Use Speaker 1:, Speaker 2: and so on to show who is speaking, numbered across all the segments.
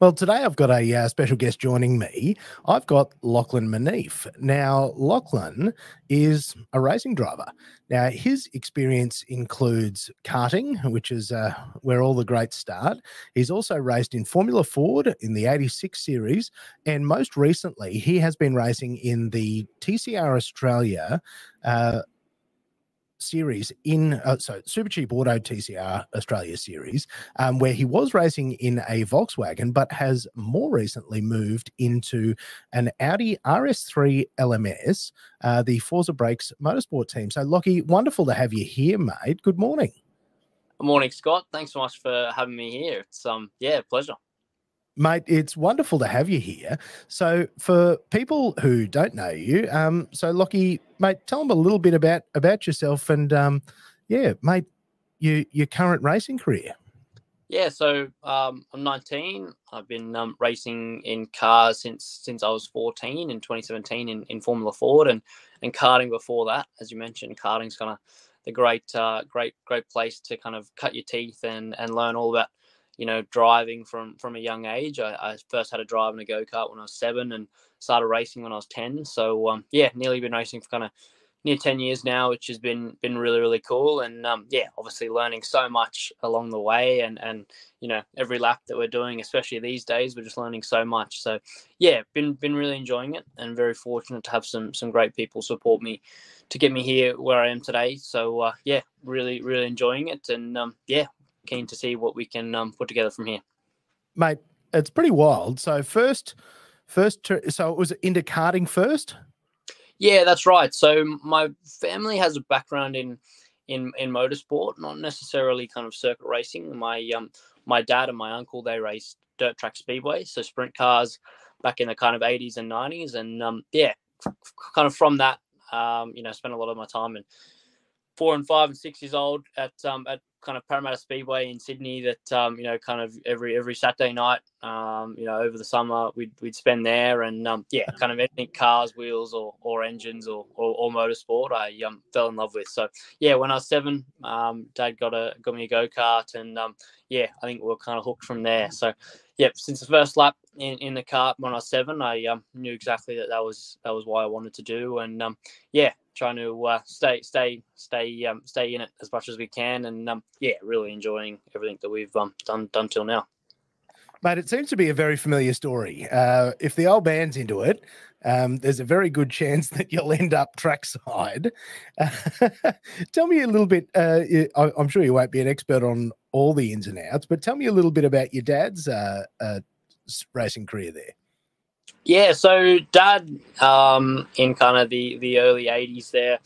Speaker 1: Well, today I've got a uh, special guest joining me. I've got Lachlan Mineeff. Now, Lachlan is a racing driver. Now, his experience includes karting, which is uh, where all the greats start. He's also raced in Formula Ford in the 86 series. And most recently, he has been racing in the TCR Australia uh, series in uh, so Supercheap Auto TCR Australia series, um, where he was racing in a Volkswagen, but has more recently moved into an Audi RS3 LMS, uh, the Forza Brakes Motorsport team. So, Lockie, wonderful to have you here, mate. Good morning.
Speaker 2: Good morning, Scott. Thanks so much for having me here. It's um, yeah, pleasure.
Speaker 1: Mate, it's wonderful to have you here. So, for people who don't know you, um, so Lockie, mate, tell them a little bit about about yourself and, um, yeah, mate, your your current racing career.
Speaker 2: Yeah, so um, I'm 19. I've been um, racing in cars since since I was 14 in 2017 in, in Formula Ford and and karting before that. As you mentioned, karting's kind of the great uh, great great place to kind of cut your teeth and and learn all about you know, driving from from a young age. I, I first had a drive in a go kart when I was seven, and started racing when I was ten. So um, yeah, nearly been racing for kind of near 10 years now which has been been really really cool and um, yeah obviously learning so much along the way and and you know every lap that we're doing especially these days we're just learning so much so yeah been been really enjoying it and very fortunate to have some some great people support me to get me here where i am today so uh, yeah really really enjoying it and um, yeah keen to see what we can um, put together from here.
Speaker 1: Mate, it's pretty wild. So first, first, so it was into karting first.
Speaker 2: Yeah, that's right. So my family has a background in in in motorsport, not necessarily kind of circuit racing. My um my dad and my uncle they raced dirt track speedway, so sprint cars back in the kind of 80s and 90s, and um yeah, kind of from that um you know spent a lot of my time in four and five and six years old at um at kind of Parramatta Speedway in Sydney that um, you know kind of every every Saturday night um, you know over the summer we'd, we'd spend there. And um, yeah kind of anything cars wheels or, or engines or, or, or motorsport I um, fell in love with. So yeah when I was seven um, dad got a got me a go-kart and um, yeah I think we are kind of hooked from there. So yeah since the first lap in, in the kart when I was seven I knew exactly that that was that was why I wanted to do. And yeah trying to uh, stay stay stay um, stay in it as much as we can, and um, yeah, really enjoying everything that we've um, done done till now.
Speaker 1: Mate, it seems to be a very familiar story. Uh, if the old band's into it, um, there's a very good chance that you'll end up trackside. Tell me a little bit. Uh, I'm sure you won't be an expert on all the ins and outs, but tell me a little bit about your dad's uh, uh, racing career there.
Speaker 2: Yeah, so dad, um, in kind of the the early '80s, there,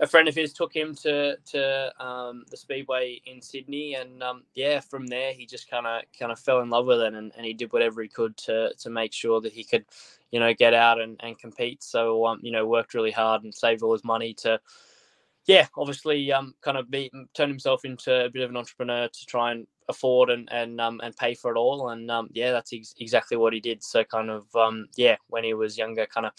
Speaker 2: a friend of his took him to to um, the speedway in Sydney, and um, yeah, from there he just kind of kind of fell in love with it, and, and he did whatever he could to to make sure that he could, you know, get out and, and compete. So um, you know, worked really hard and saved all his money to yeah, obviously, um, kind of be turn himself into a bit of an entrepreneur to try and afford and and um and pay for it all. And um, yeah, that's ex- exactly what he did. So kind of um, yeah, when he was younger, kind of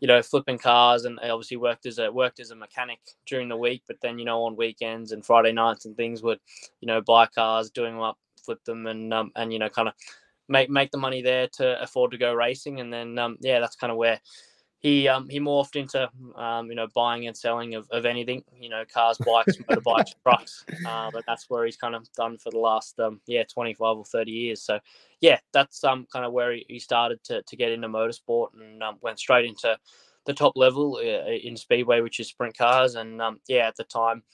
Speaker 2: you know flipping cars and obviously worked as a worked as a mechanic during the week, but then you know on weekends and Friday nights and things would you know buy cars, doing them up, flip them, and um, and you know kind of make make the money there to afford to go racing. And then um, yeah, that's kind of where he um, he morphed into um, you know buying and selling of, of anything you know cars bikes motorbikes trucks uh, but that's where he's kind of done for the last um, yeah 25 or 30 years. So yeah that's um kind of where he, he started to, to get into motorsport and um, went straight into the top level uh, in speedway which is sprint cars. And um, yeah at the time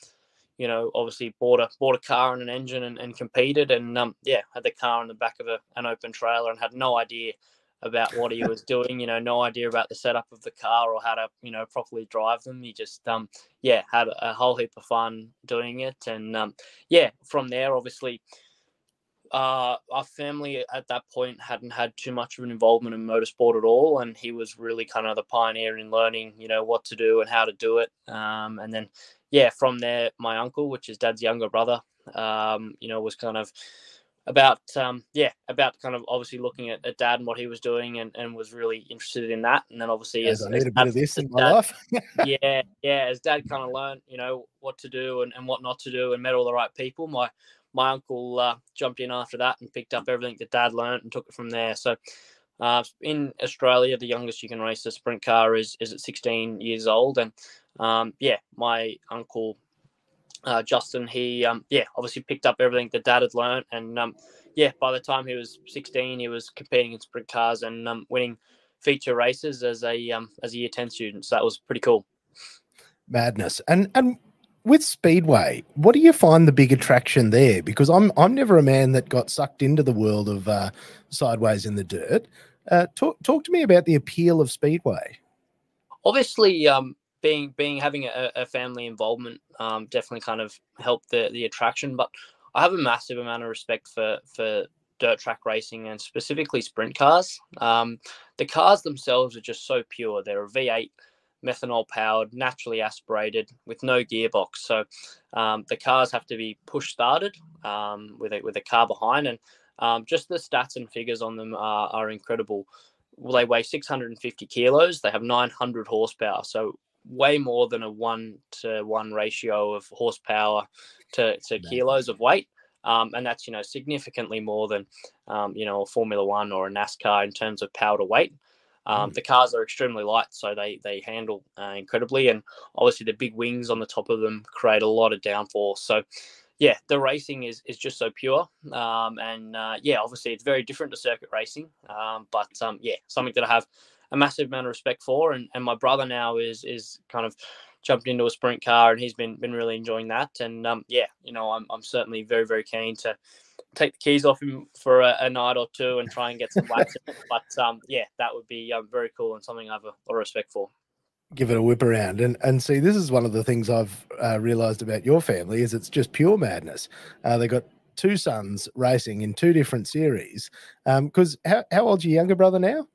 Speaker 2: you know obviously bought a bought a car and an engine and, and competed and um, yeah had the car in the back of a, an open trailer and had no idea about what he was doing. You know, no idea about the setup of the car or how to, you know, properly drive them. He just, um, yeah, had a whole heap of fun doing it. And um, yeah, from there, obviously, uh, our family at that point hadn't had too much of an involvement in motorsport at all, and he was really kind of the pioneer in learning, you know, what to do and how to do it. Um, and then, yeah, from there, my uncle, which is dad's younger brother, um, you know, was kind of about um, yeah about kind of obviously looking at, at, dad and what he was doing and, and was really interested in that and then obviously
Speaker 1: as, as I need as a bit of this in my dad, life
Speaker 2: yeah yeah as dad kind of learned you know what to do and, and what not to do and met all the right people my my uncle uh, jumped in after that and picked up everything that dad learned and took it from there. So uh, in Australia, the youngest you can race a sprint car is is at 16 years old, and um, yeah, my uncle uh, Justin, he um, yeah obviously picked up everything that dad had learned, and um, yeah, by the time he was 16, he was competing in sprint cars and um, winning feature races as a um, as a year 10 student. So that was pretty cool.
Speaker 1: Madness. And and with Speedway, what do you find the big attraction there? Because I'm I'm never a man that got sucked into the world of uh, sideways in the dirt. Uh, talk talk to me about the appeal of Speedway.
Speaker 2: Obviously, um, being being having a, a family involvement um, definitely kind of helped the the attraction. But I have a massive amount of respect for for dirt track racing and specifically sprint cars. Um, the cars themselves are just so pure. They're a V8 methanol powered, naturally aspirated with no gearbox. So um, the cars have to be push started um, with a with a car behind, and um, just the stats and figures on them are, are incredible. Well, they weigh 650 kilos. They have 900 horsepower, so way more than a one to one ratio of horsepower to, to kilos of weight. Um, and that's you know significantly more than um, you know a Formula One or a NASCAR in terms of power to weight. Um, mm. The cars are extremely light, so they they handle uh, incredibly, and obviously the big wings on the top of them create a lot of downforce. So, yeah, the racing is is just so pure, um, and uh, yeah, obviously it's very different to circuit racing, um, but um, yeah, something that I have a massive amount of respect for, and, and my brother now is is kind of jumped into a sprint car, and he's been been really enjoying that, and um, yeah, you know, I'm I'm certainly very very keen to take the keys off him for a, a night or two and try and get some wax. but um, yeah, that would be um, very cool and something I have a lot of respect for.
Speaker 1: Give it a whip around and and see. This is one of the things I've uh, realised about your family is it's just pure madness. Uh, they got two sons racing in two different series. Because um, how how old's your younger brother now?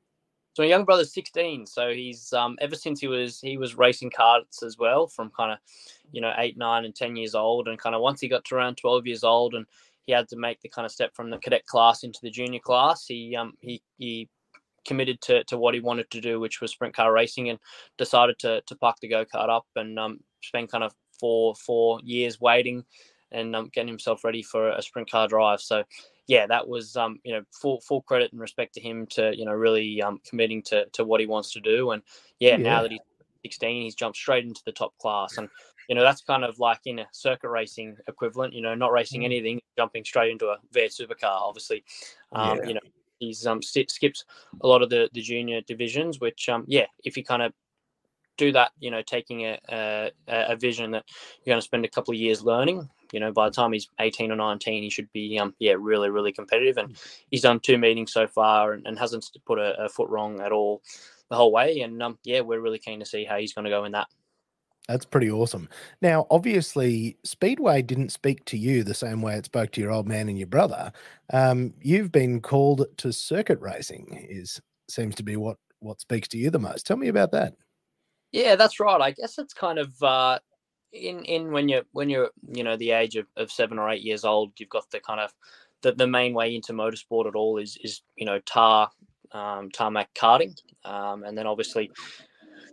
Speaker 2: So my younger brother's 16. So he's um, ever since he was he was racing karts as well from kind of you know eight, nine, and 10 years old, and kind of once he got to around 12 years old and he had to make the kind of step from the cadet class into the junior class. He um he he committed to, to what he wanted to do, which was sprint car racing, and decided to to park the go kart up and um spend kind of four four years waiting and um, getting himself ready for a sprint car drive. So yeah, that was um, you know full full credit and respect to him to you know really um, committing to to what he wants to do. And yeah, yeah, now that he's 16, he's jumped straight into the top class. And you know that's kind of like in a circuit racing equivalent. You know, not racing mm. anything, jumping straight into a V8 supercar. Obviously, um, yeah. you know he's um skips a lot of the the junior divisions. Which um yeah, if you kind of do that, you know, taking a, a, a vision that you're going to spend a couple of years learning. You know, by the time he's 18 or 19, he should be, um, yeah, really, really competitive. And he's done two meetings so far and, and hasn't put a, a, foot wrong at all the whole way. And um, yeah, we're really keen to see how he's going to go in that.
Speaker 1: That's pretty awesome. Now, obviously, Speedway didn't speak to you the same way it spoke to your old man and your brother. Um, you've been called to circuit racing. Is seems to be what what speaks to you the most. Tell me about that.
Speaker 2: Yeah, that's right. I guess it's kind of uh, in in when you're when you're you know the age of, of seven or eight years old, you've got the kind of the, the main way into motorsport at all is is you know tar um, tarmac karting, um, and then obviously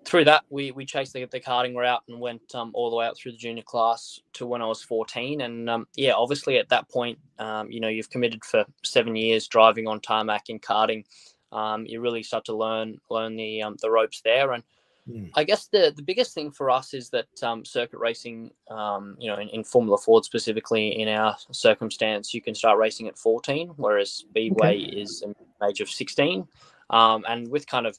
Speaker 2: through that, we we chased the, the karting route and went um, all the way up through the junior class to when I was 14. And um, yeah, obviously at that point, um, you know, you've committed for seven years driving on tarmac and karting. Um, you really start to learn learn the um, the ropes there. And mm. I guess the the biggest thing for us is that um, circuit racing, you know, in, in, Formula Ford specifically, in our circumstance, you can start racing at 14, whereas Speedway okay. is an age of 16. and with kind of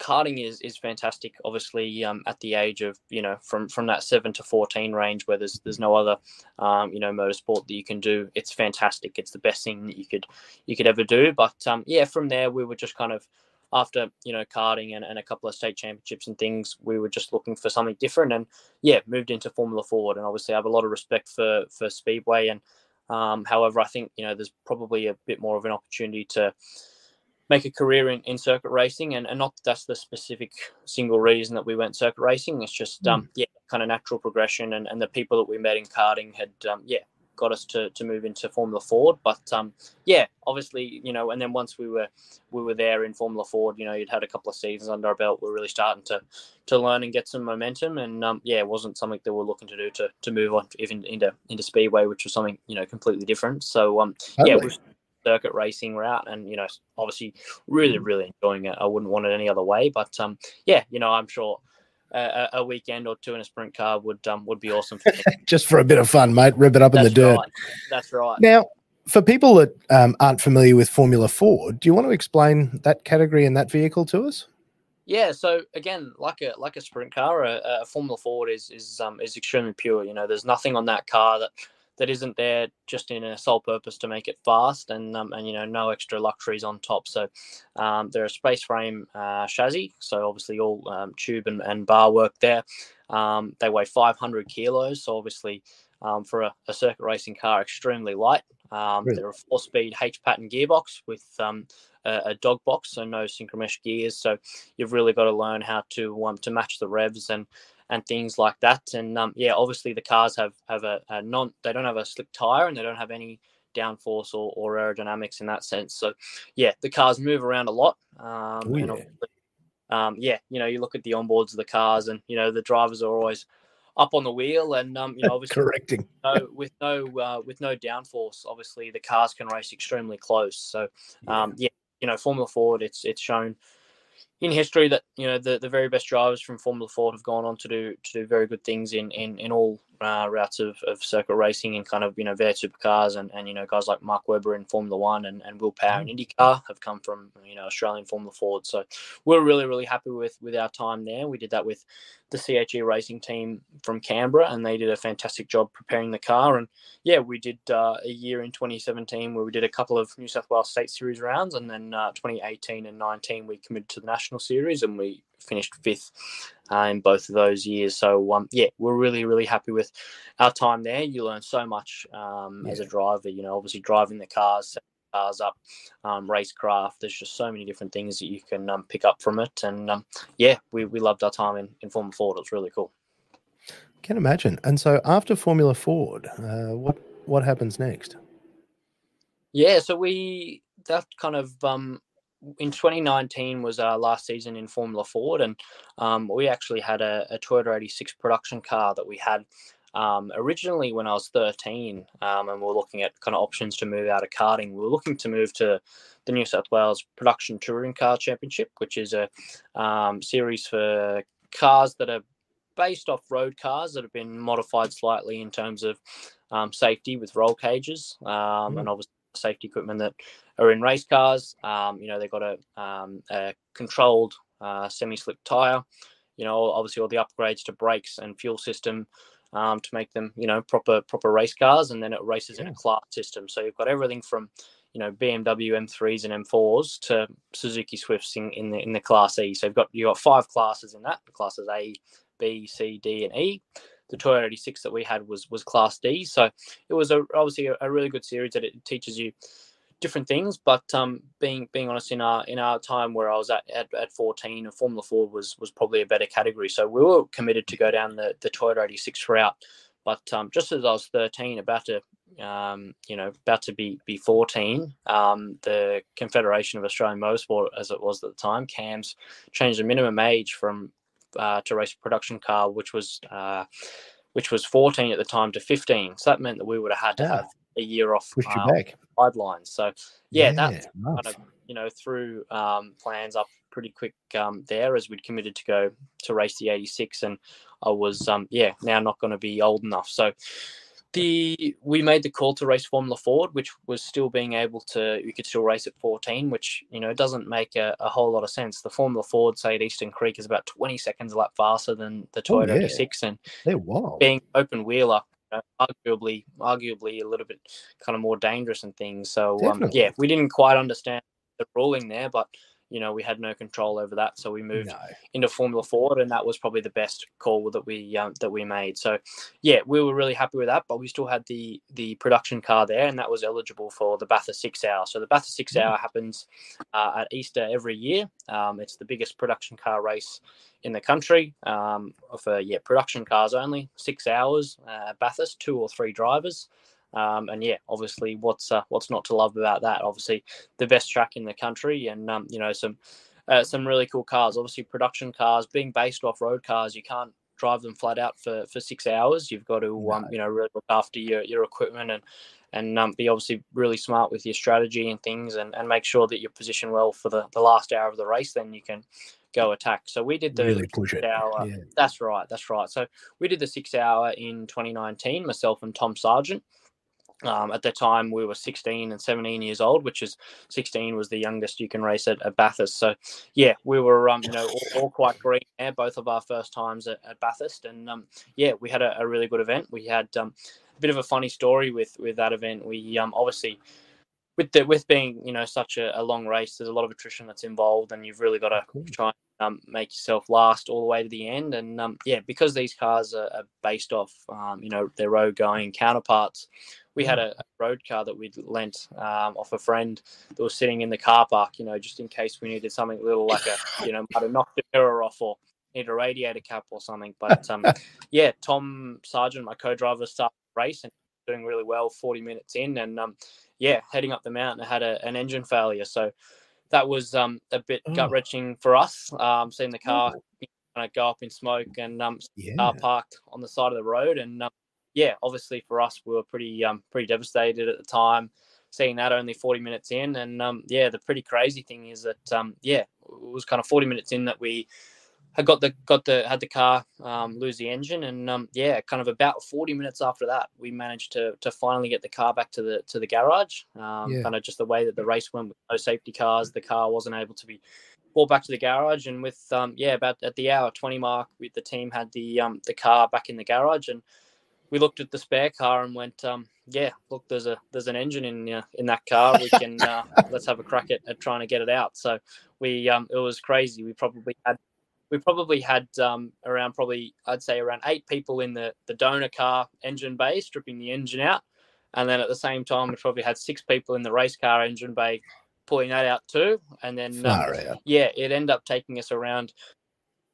Speaker 2: karting is is fantastic. Obviously, um, at the age of you know from from that seven to fourteen range, where there's there's no other um, you know motorsport that you can do, it's fantastic. It's the best thing that you could you could ever do. But um, yeah, from there we were just kind of after you know karting and, and a couple of state championships and things, we were just looking for something different, and yeah, moved into Formula Ford. And obviously, I have a lot of respect for for Speedway. And um, however, I think you know there's probably a bit more of an opportunity to make a career in, in circuit racing and, and not that that's the specific single reason that we went circuit racing it's just um, mm. yeah kind of natural progression and, and the people that we met in karting had um, yeah got us to, to move into Formula Ford. But um, yeah, obviously, you know, and then once we were we were there in Formula Ford, you know, you'd had a couple of seasons under our belt. We're really starting to to learn and get some momentum. And um, yeah, it wasn't something that we're looking to do to, to move on even into into Speedway, which was something you know completely different. So um, yeah, we circuit racing route and you know obviously really really enjoying it i wouldn't want it any other way but um yeah you know i'm sure a, a, weekend or two in a sprint car would um, would be awesome for
Speaker 1: Just for a bit of fun, mate. Rip it up That's in the dirt.
Speaker 2: Right. That's right.
Speaker 1: Now, for people that um, aren't familiar with Formula Ford, do you want to explain that category and that vehicle to us?
Speaker 2: Yeah, so again, like a like a sprint car, a, a Formula Ford is is um, is extremely pure. You know, there's nothing on that car that that isn't there just in a sole purpose to make it fast and um, and you know no extra luxuries on top. So um, they're a space frame uh, chassis, so obviously all um, tube and, and bar work there. Um, they weigh 500 kilos, so obviously um, for a, a, circuit racing car, extremely light. Um, really? They're a four-speed H pattern gearbox with a, a, dog box, so no synchromesh gears. So you've really got to learn how to to match the revs and and things like that. And um, yeah, obviously the cars have have a, a, non they don't have a slick tire and they don't have any downforce or, or aerodynamics in that sense. So yeah, the cars move around a lot. Um, oh, yeah. Um, yeah, you know, you look at the onboards of the cars, and you know the drivers are always up on the wheel, and um, you know, obviously
Speaker 1: correcting.
Speaker 2: no, with no uh, with no downforce, obviously the cars can race extremely close. So um, yeah. yeah, you know, Formula Ford, it's it's shown in history that you know the, the very best drivers from Formula Ford have gone on to do to do very good things in in, in all uh, routes of, of circuit racing and kind of you know their supercars and, and you know guys like Mark Webber in Formula One and, and Will Power in mm. IndyCar have come from you know Australian Formula Ford. So we're really really happy with with our time there. We did that with the CHE racing team from Canberra and they did a fantastic job preparing the car. And yeah, we did uh, a year in 2017 where we did a couple of New South Wales State Series rounds, and then uh, 2018 and 19 we committed to the National Series and we finished fifth uh, in both of those years. So um, yeah, we're really really happy with our time there. You learn so much um, yeah. as a driver. You know, obviously driving the cars, cars up, um, racecraft. There's just so many different things that you can um, pick up from it. And um, yeah, we, we loved our time in, in Formula Ford. It was really cool.
Speaker 1: Can imagine. And so after Formula Ford, uh, what what happens next?
Speaker 2: Yeah, so we that kind of um, in 2019 was our last season in Formula Ford, and um, we actually had a, a, Toyota 86 production car that we had um, originally when I was 13, um, and we are looking at kind of options to move out of karting. We were looking to move to the New South Wales Production Touring Car Championship, which is a um, series for cars that are based off road cars that have been modified slightly in terms of um, safety with roll cages mm. and obviously safety equipment that are in race cars. Um, you know, they've got a, um, a controlled uh, semi-slip tire. You know, obviously all the upgrades to brakes and fuel system um, to make them, you know, proper proper race cars, and then it races yeah. in a class system. So you've got everything from, you know, BMW M3s and M4s to Suzuki Swifts in, in the in the Class E. So you've got you got five classes in that. The classes A, B, C, D, and E. The Toyota 86 that we had was was Class D. So it was a, obviously a, a really good series that it teaches you different things. But um, being being honest, in our in our time where I was at at, at 14, Formula Ford was was probably a better category. So we were committed to go down the the Toyota 86 route. But um, just as I was 13, about to um, you know about to be be 14, um, the Confederation of Australian Motorsport, as it was at the time, CAMS, changed the minimum age from uh, to race a production car, which was uh, which was 14 at the time, to 15. So that meant that we would have had to yeah. have a year off
Speaker 1: Push um,
Speaker 2: sidelines. So yeah, yeah that kind of you know threw um, plans up pretty quick um, there as we'd committed to go to race the 86, and I was um, yeah now not going to be old enough. So the we made the call to race Formula Ford, which was still being able to you could still race at 14, which you know doesn't make a, a whole lot of sense. The Formula Ford, say at Eastern Creek, is about 20 seconds a lap faster than the Toyota oh, yeah. 86, and being open wheeler arguably arguably a little bit kind of more dangerous and things. So um, yeah, we didn't quite understand the ruling there, but you know we had no control over that, so we moved no. into Formula Ford, and that was probably the best call that we um, that we made. So yeah, we were really happy with that, but we still had the the production car there, and that was eligible for the Bathurst Six Hour. So the Bathurst Six Hour happens uh, at Easter every year. Um, it's the biggest production car race in the country um, for yeah production cars only. Six hours, uh, Bathurst, two or three drivers. Um, and yeah, obviously, what's uh, what's not to love about that? Obviously, the best track in the country, and um, you know some uh, some really cool cars. Obviously, production cars being based off road cars, you can't drive them flat out for, for six hours. You've got to um, you know really look after your, your equipment and and um, be obviously really smart with your strategy and things, and, and make sure that you're positioned well for the, the last hour of the race. Then you can go attack. So we did the
Speaker 1: really push it.
Speaker 2: hour. Yeah. That's right. That's right. So we did the six hour in 2019. Myself and Tom Sargent. Um, at the time, we were 16 and 17 years old, which is 16 was the youngest you can race at, at Bathurst. So, yeah, we were, um, you know, all, all, quite green there, both of our first times at, at Bathurst, and um, yeah, we had a, a, really good event. We had um, a bit of a funny story with with that event. We um, obviously with the with being you know such a, a, long race, there's a lot of attrition that's involved, and you've really got to try and um, make yourself last all the way to the end. And um, yeah, because these cars are, are based off um, you know their road going counterparts, we had mm. a, a road car that we'd lent um, off a friend that was sitting in the car park, you know, just in case we needed something little like a you know might have knocked the mirror off or need a radiator cap or something. But um, yeah, Tom Sargent, my co-driver, started the race and doing really well 40 minutes in and um, yeah, heading up the mountain, I had a, an engine failure. So that was um, a bit oh. gut wrenching for us. Um, seeing the car oh. kind of go up in smoke and um, yeah. parked on the side of the road. And um, yeah, obviously for us, we were pretty um, pretty devastated at the time. Seeing that only 40 minutes in, and um, yeah, the pretty crazy thing is that um, yeah, it was kind of 40 minutes in that we had got the got the had the car um, lose the engine, and um, yeah, kind of about forty minutes after that, we managed to to finally get the car back to the to the garage. Um, yeah. Kind of just the way that the race went with no safety cars, the car wasn't able to be brought back to the garage, and with um, yeah, about at the hour twenty mark, we, the team had the um, the car back in the garage, and we looked at the spare car and went, um, yeah, look, there's a there's an engine in uh, in that car. We can uh, let's have a crack at, at trying to get it out. So we um, it was crazy. We probably had we probably had um, around probably I'd say around eight people in the the donor car engine bay stripping the engine out, and then at the same time we probably had six people in the race car engine bay pulling that out too. And then um, yeah, it ended up taking us around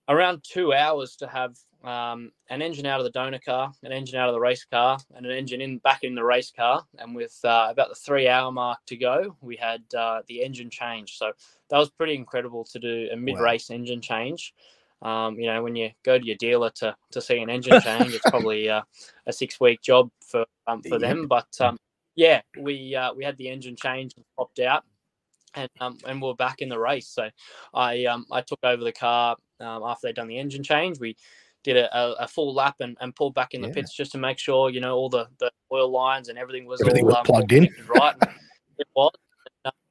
Speaker 2: around two hours to have um, an engine out of the donor car, an engine out of the race car, and an engine in back in the race car. And with uh, about the three hour mark to go, we had uh, the engine change. So that was pretty incredible to do a mid race wow. engine change. Um, you know, when you go to your dealer to to see an engine change, it's probably uh, a six week job for um, for them. But um, yeah, we uh, we had the engine change and popped out, and um, and we are back in the race. So I um, I took over the car um, after they'd done the engine change. We did a, a, full lap and, and pulled back in the yeah. pits just to make sure you know all the, the oil lines and everything was
Speaker 1: everything
Speaker 2: all,
Speaker 1: was um, plugged in
Speaker 2: right. it was.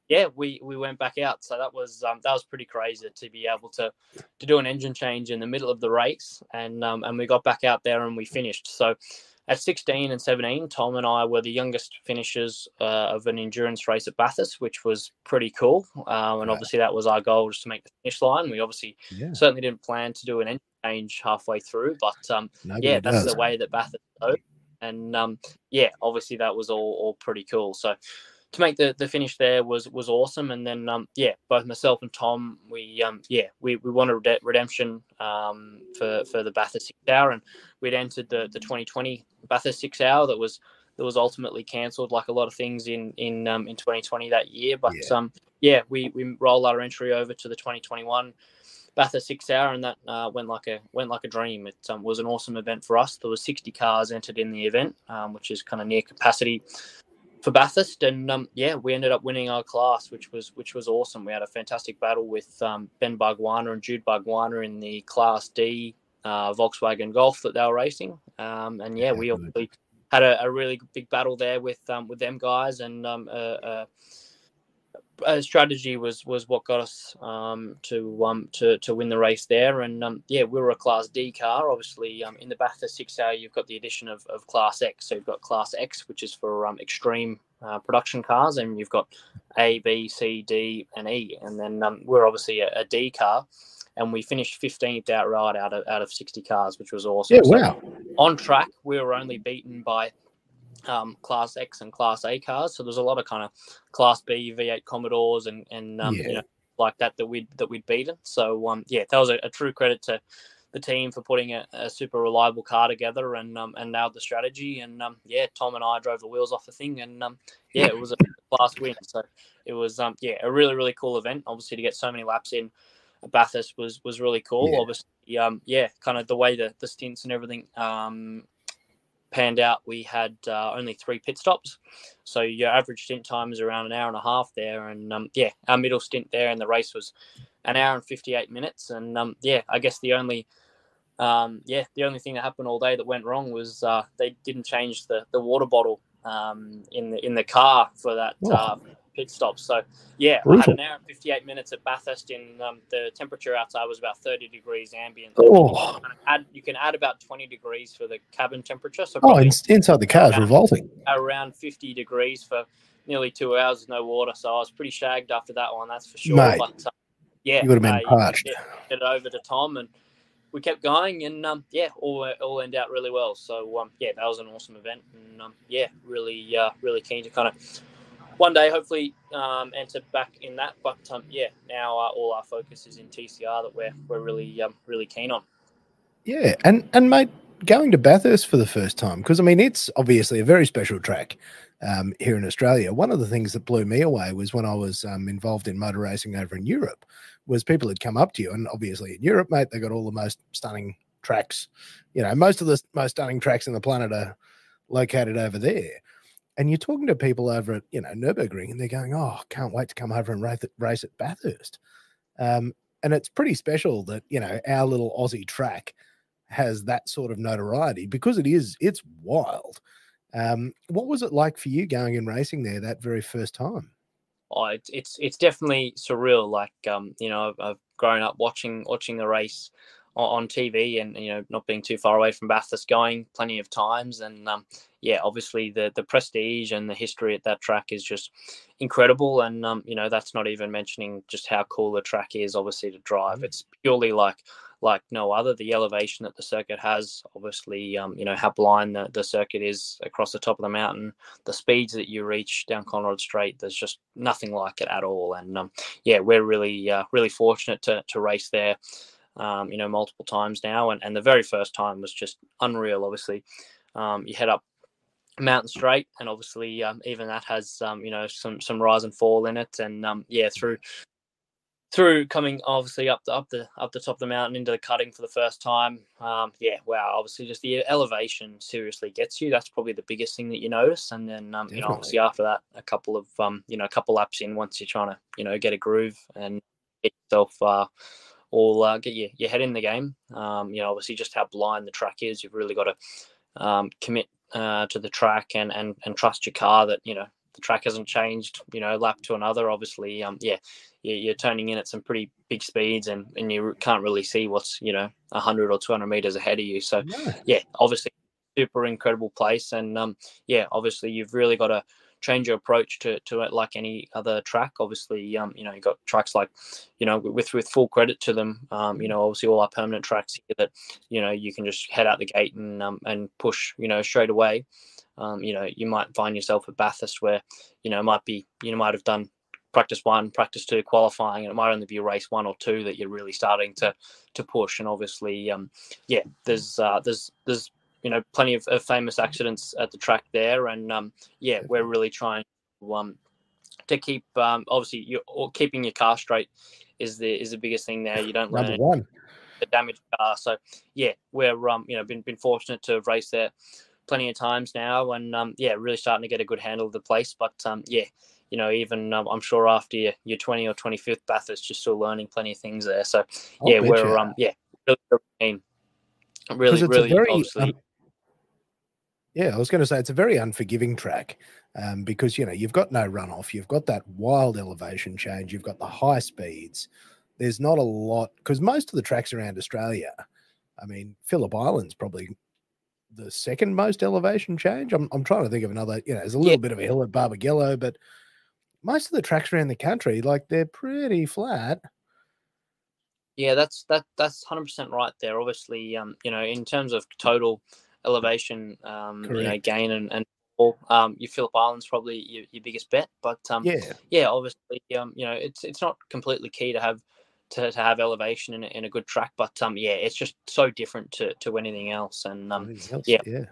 Speaker 2: Yeah, we, we went back out, so that was um, that was pretty crazy to be able to to do an engine change in the middle of the race, and um, and we got back out there and we finished. So at 16 and 17, Tom and I were the youngest finishers uh, of an endurance race at Bathurst, which was pretty cool. Um, and obviously, that was our goal, just to make the finish line. We obviously yeah. certainly didn't plan to do an engine change halfway through, but um, yeah, that's does. the way that Bathurst goes. And um, yeah, obviously, that was all, all pretty cool. So to make the, the finish there was was awesome. And then um, yeah, both myself and Tom, we um, yeah we, we wanted redemption um, for for the Bathurst six hour, and we'd entered the the 2020 Bathurst six hour that was that was ultimately cancelled, like a lot of things in in um, in 2020 that year. But yeah. um, yeah, we we rolled our entry over to the 2021. Bathurst six hour, and that uh, went like a went like a dream. It um, was an awesome event for us. There were 60 cars entered in the event, um, which is kind of near capacity for Bathurst, and um, yeah, we ended up winning our class, which was which was awesome. We had a fantastic battle with um, Ben Bargwanna and Jude Bargwanna in the Class D uh, Volkswagen Golf that they were racing, um, and yeah, we obviously had a, a, really big battle there with um, with them guys, and um, uh, uh, strategy was was what got us um, to um, to to win the race there. And um, yeah, we were a Class D car. Obviously, um, in the Bathurst six hour, you've got the addition of, of Class X. So you've got Class X, which is for um, extreme uh, production cars, and you've got A, B, C, D, and E. And then um, we're obviously a, a D car. And we finished 15th outright out of out of 60 cars, which was awesome.
Speaker 1: Yeah, wow.
Speaker 2: So on track, we were only beaten by um, Class X and Class A cars. So there's a lot of kind of Class B V8 Commodores and and um, yeah. you know like that that we'd that we'd beaten. So um, yeah, that was a, a, true credit to the team for putting a, a super reliable car together and um, and nailed the strategy. And um, yeah, Tom and I drove the wheels off the thing, and um, yeah, it was a last win. So it was um, yeah a really really cool event. Obviously to get so many laps in. Bathurst was was really cool. Yeah. Obviously, um, yeah, kind of the way the, the stints and everything um, panned out, we had uh, only three pit stops. So your average stint time is around an hour and a half there. And um, yeah, our middle stint there in the race was an hour and 58 minutes. And um, yeah, I guess the only. Um, yeah, the only thing that happened all day that went wrong was uh, they didn't change the, the water bottle um, in the in the car for that uh, pit stops. So yeah, Brutal. I had an hour and 58 minutes at Bathurst. In um, the temperature outside was about 30 degrees ambient.
Speaker 1: Oh.
Speaker 2: You, can add, you can add about 20 degrees for the cabin temperature. So
Speaker 1: oh, inside the car is revolting.
Speaker 2: Around 50 degrees for nearly two hours, no water. So I was pretty shagged after that one, that's for sure.
Speaker 1: Mate, but uh,
Speaker 2: yeah,
Speaker 1: you would have been uh, parched.
Speaker 2: Get, get, it over to Tom and. We kept going, and um, yeah, all all ended out really well. So um, yeah, that was an awesome event, and um, yeah, really uh, really keen to kind of one day hopefully um, enter back in that. But um, yeah, now uh, all our focus is in TCR that we're we're really um, really keen on.
Speaker 1: Yeah, and and mate, going to Bathurst for the first time because I mean it's obviously a very special track um, here in Australia. One of the things that blew me away was when I was um, involved in motor racing over in Europe, was people had come up to you, and obviously in Europe, mate, they got all the most stunning tracks. You know, most of the most stunning tracks in the planet are located over there and you're talking to people over at you know Nurburgring, and they're going, "Oh, can't wait to come over and race, race at Bathurst." Um, and it's pretty special that you know our little Aussie track has that sort of notoriety because it is it's wild. Um, what was it like for you going and racing there that very first time?
Speaker 2: Oh, it's it's, it's definitely surreal. Like um, you know, I've, I've grown up watching watching the race on, TV and you know not being too far away from Bathurst, going plenty of times, and um, yeah, obviously the the prestige and the history at that track is just incredible, and um, you know that's not even mentioning just how cool the track is, obviously to drive. Mm. It's purely like like no other. The elevation that the circuit has, obviously, um, you know how blind the, the circuit is across the top of the mountain, the speeds that you reach down Conrod Straight. There's just nothing like it at all, and um, yeah, we're really uh, really fortunate to to race there um, you know, multiple times now. And, and the very first time was just unreal. Obviously, um, you head up Mountain Straight, and obviously um, even that has um, you know some some rise and fall in it. And um, yeah, through through coming obviously up the up the up the top of the mountain into the cutting for the first time. Um, yeah, wow! Obviously, just the elevation seriously gets you. That's probably the biggest thing that you notice. And then um, you know, obviously after that, a couple of um, you know, a couple laps in, once you're trying to you know get a groove and get yourself uh, or uh, get your, your head in the game. Um, you know, obviously, just how blind the track is, you've really got to um, commit uh, to the track and, and and trust your car that you know the track hasn't changed. You know, lap to another. Obviously, um, yeah, you're turning in at some pretty big speeds, and and you can't really see what's you know 100 or 200 meters ahead of you. So, yeah, yeah obviously, super incredible place, and um, yeah, obviously, you've really got to change your approach to, to it like any other track. Obviously, um, you know, you got tracks like, you know, with with full credit to them, um, you know, obviously all our permanent tracks here that, you know, you can just head out the gate and um, and push, you know, straight away. Um, you know, you might find yourself at Bathurst where, you know, might be, you know, might have done practice one, practice two, qualifying, and it might only be race one or two that you're really starting to to push. And obviously, um, yeah, there's uh, there's there's you know plenty of, of famous accidents at the track there, and um, yeah, we're really trying to, um, to keep um, obviously you keeping your car straight is the is the biggest thing there. You don't
Speaker 1: number one
Speaker 2: the damaged car. So yeah, we're um you know been been fortunate to race there plenty of times now, and um yeah, really starting to get a good handle of the place. But um yeah, you know, even um, I'm sure after your, your 20 or 25th Bathurst, you're still learning plenty of things there. So yeah, we're um yeah really, really, really, really very, obviously.
Speaker 1: Yeah, I was going to say it's a very unforgiving track um, because you know you've got no runoff, you've got that wild elevation change, you've got the high speeds. There's not a lot because most of the tracks around Australia, I mean, Phillip Island's probably the second most elevation change. I'm, I'm trying to think of another. You know, there's a little yeah. bit of a hill at Barbagallo, but most of the tracks around the country, like they're pretty flat.
Speaker 2: Yeah, that's that that's hundred percent right there. Obviously, um, you know, in terms of total elevation, um, you know, gain and, and um, your Phillip Island's probably your, your biggest bet, but um,
Speaker 1: yeah,
Speaker 2: yeah, obviously, um, you know, it's it's not completely key to have to, to have elevation in a, in a good track. But um, yeah, it's just so different to, to anything else. And um, else, yeah, yeah.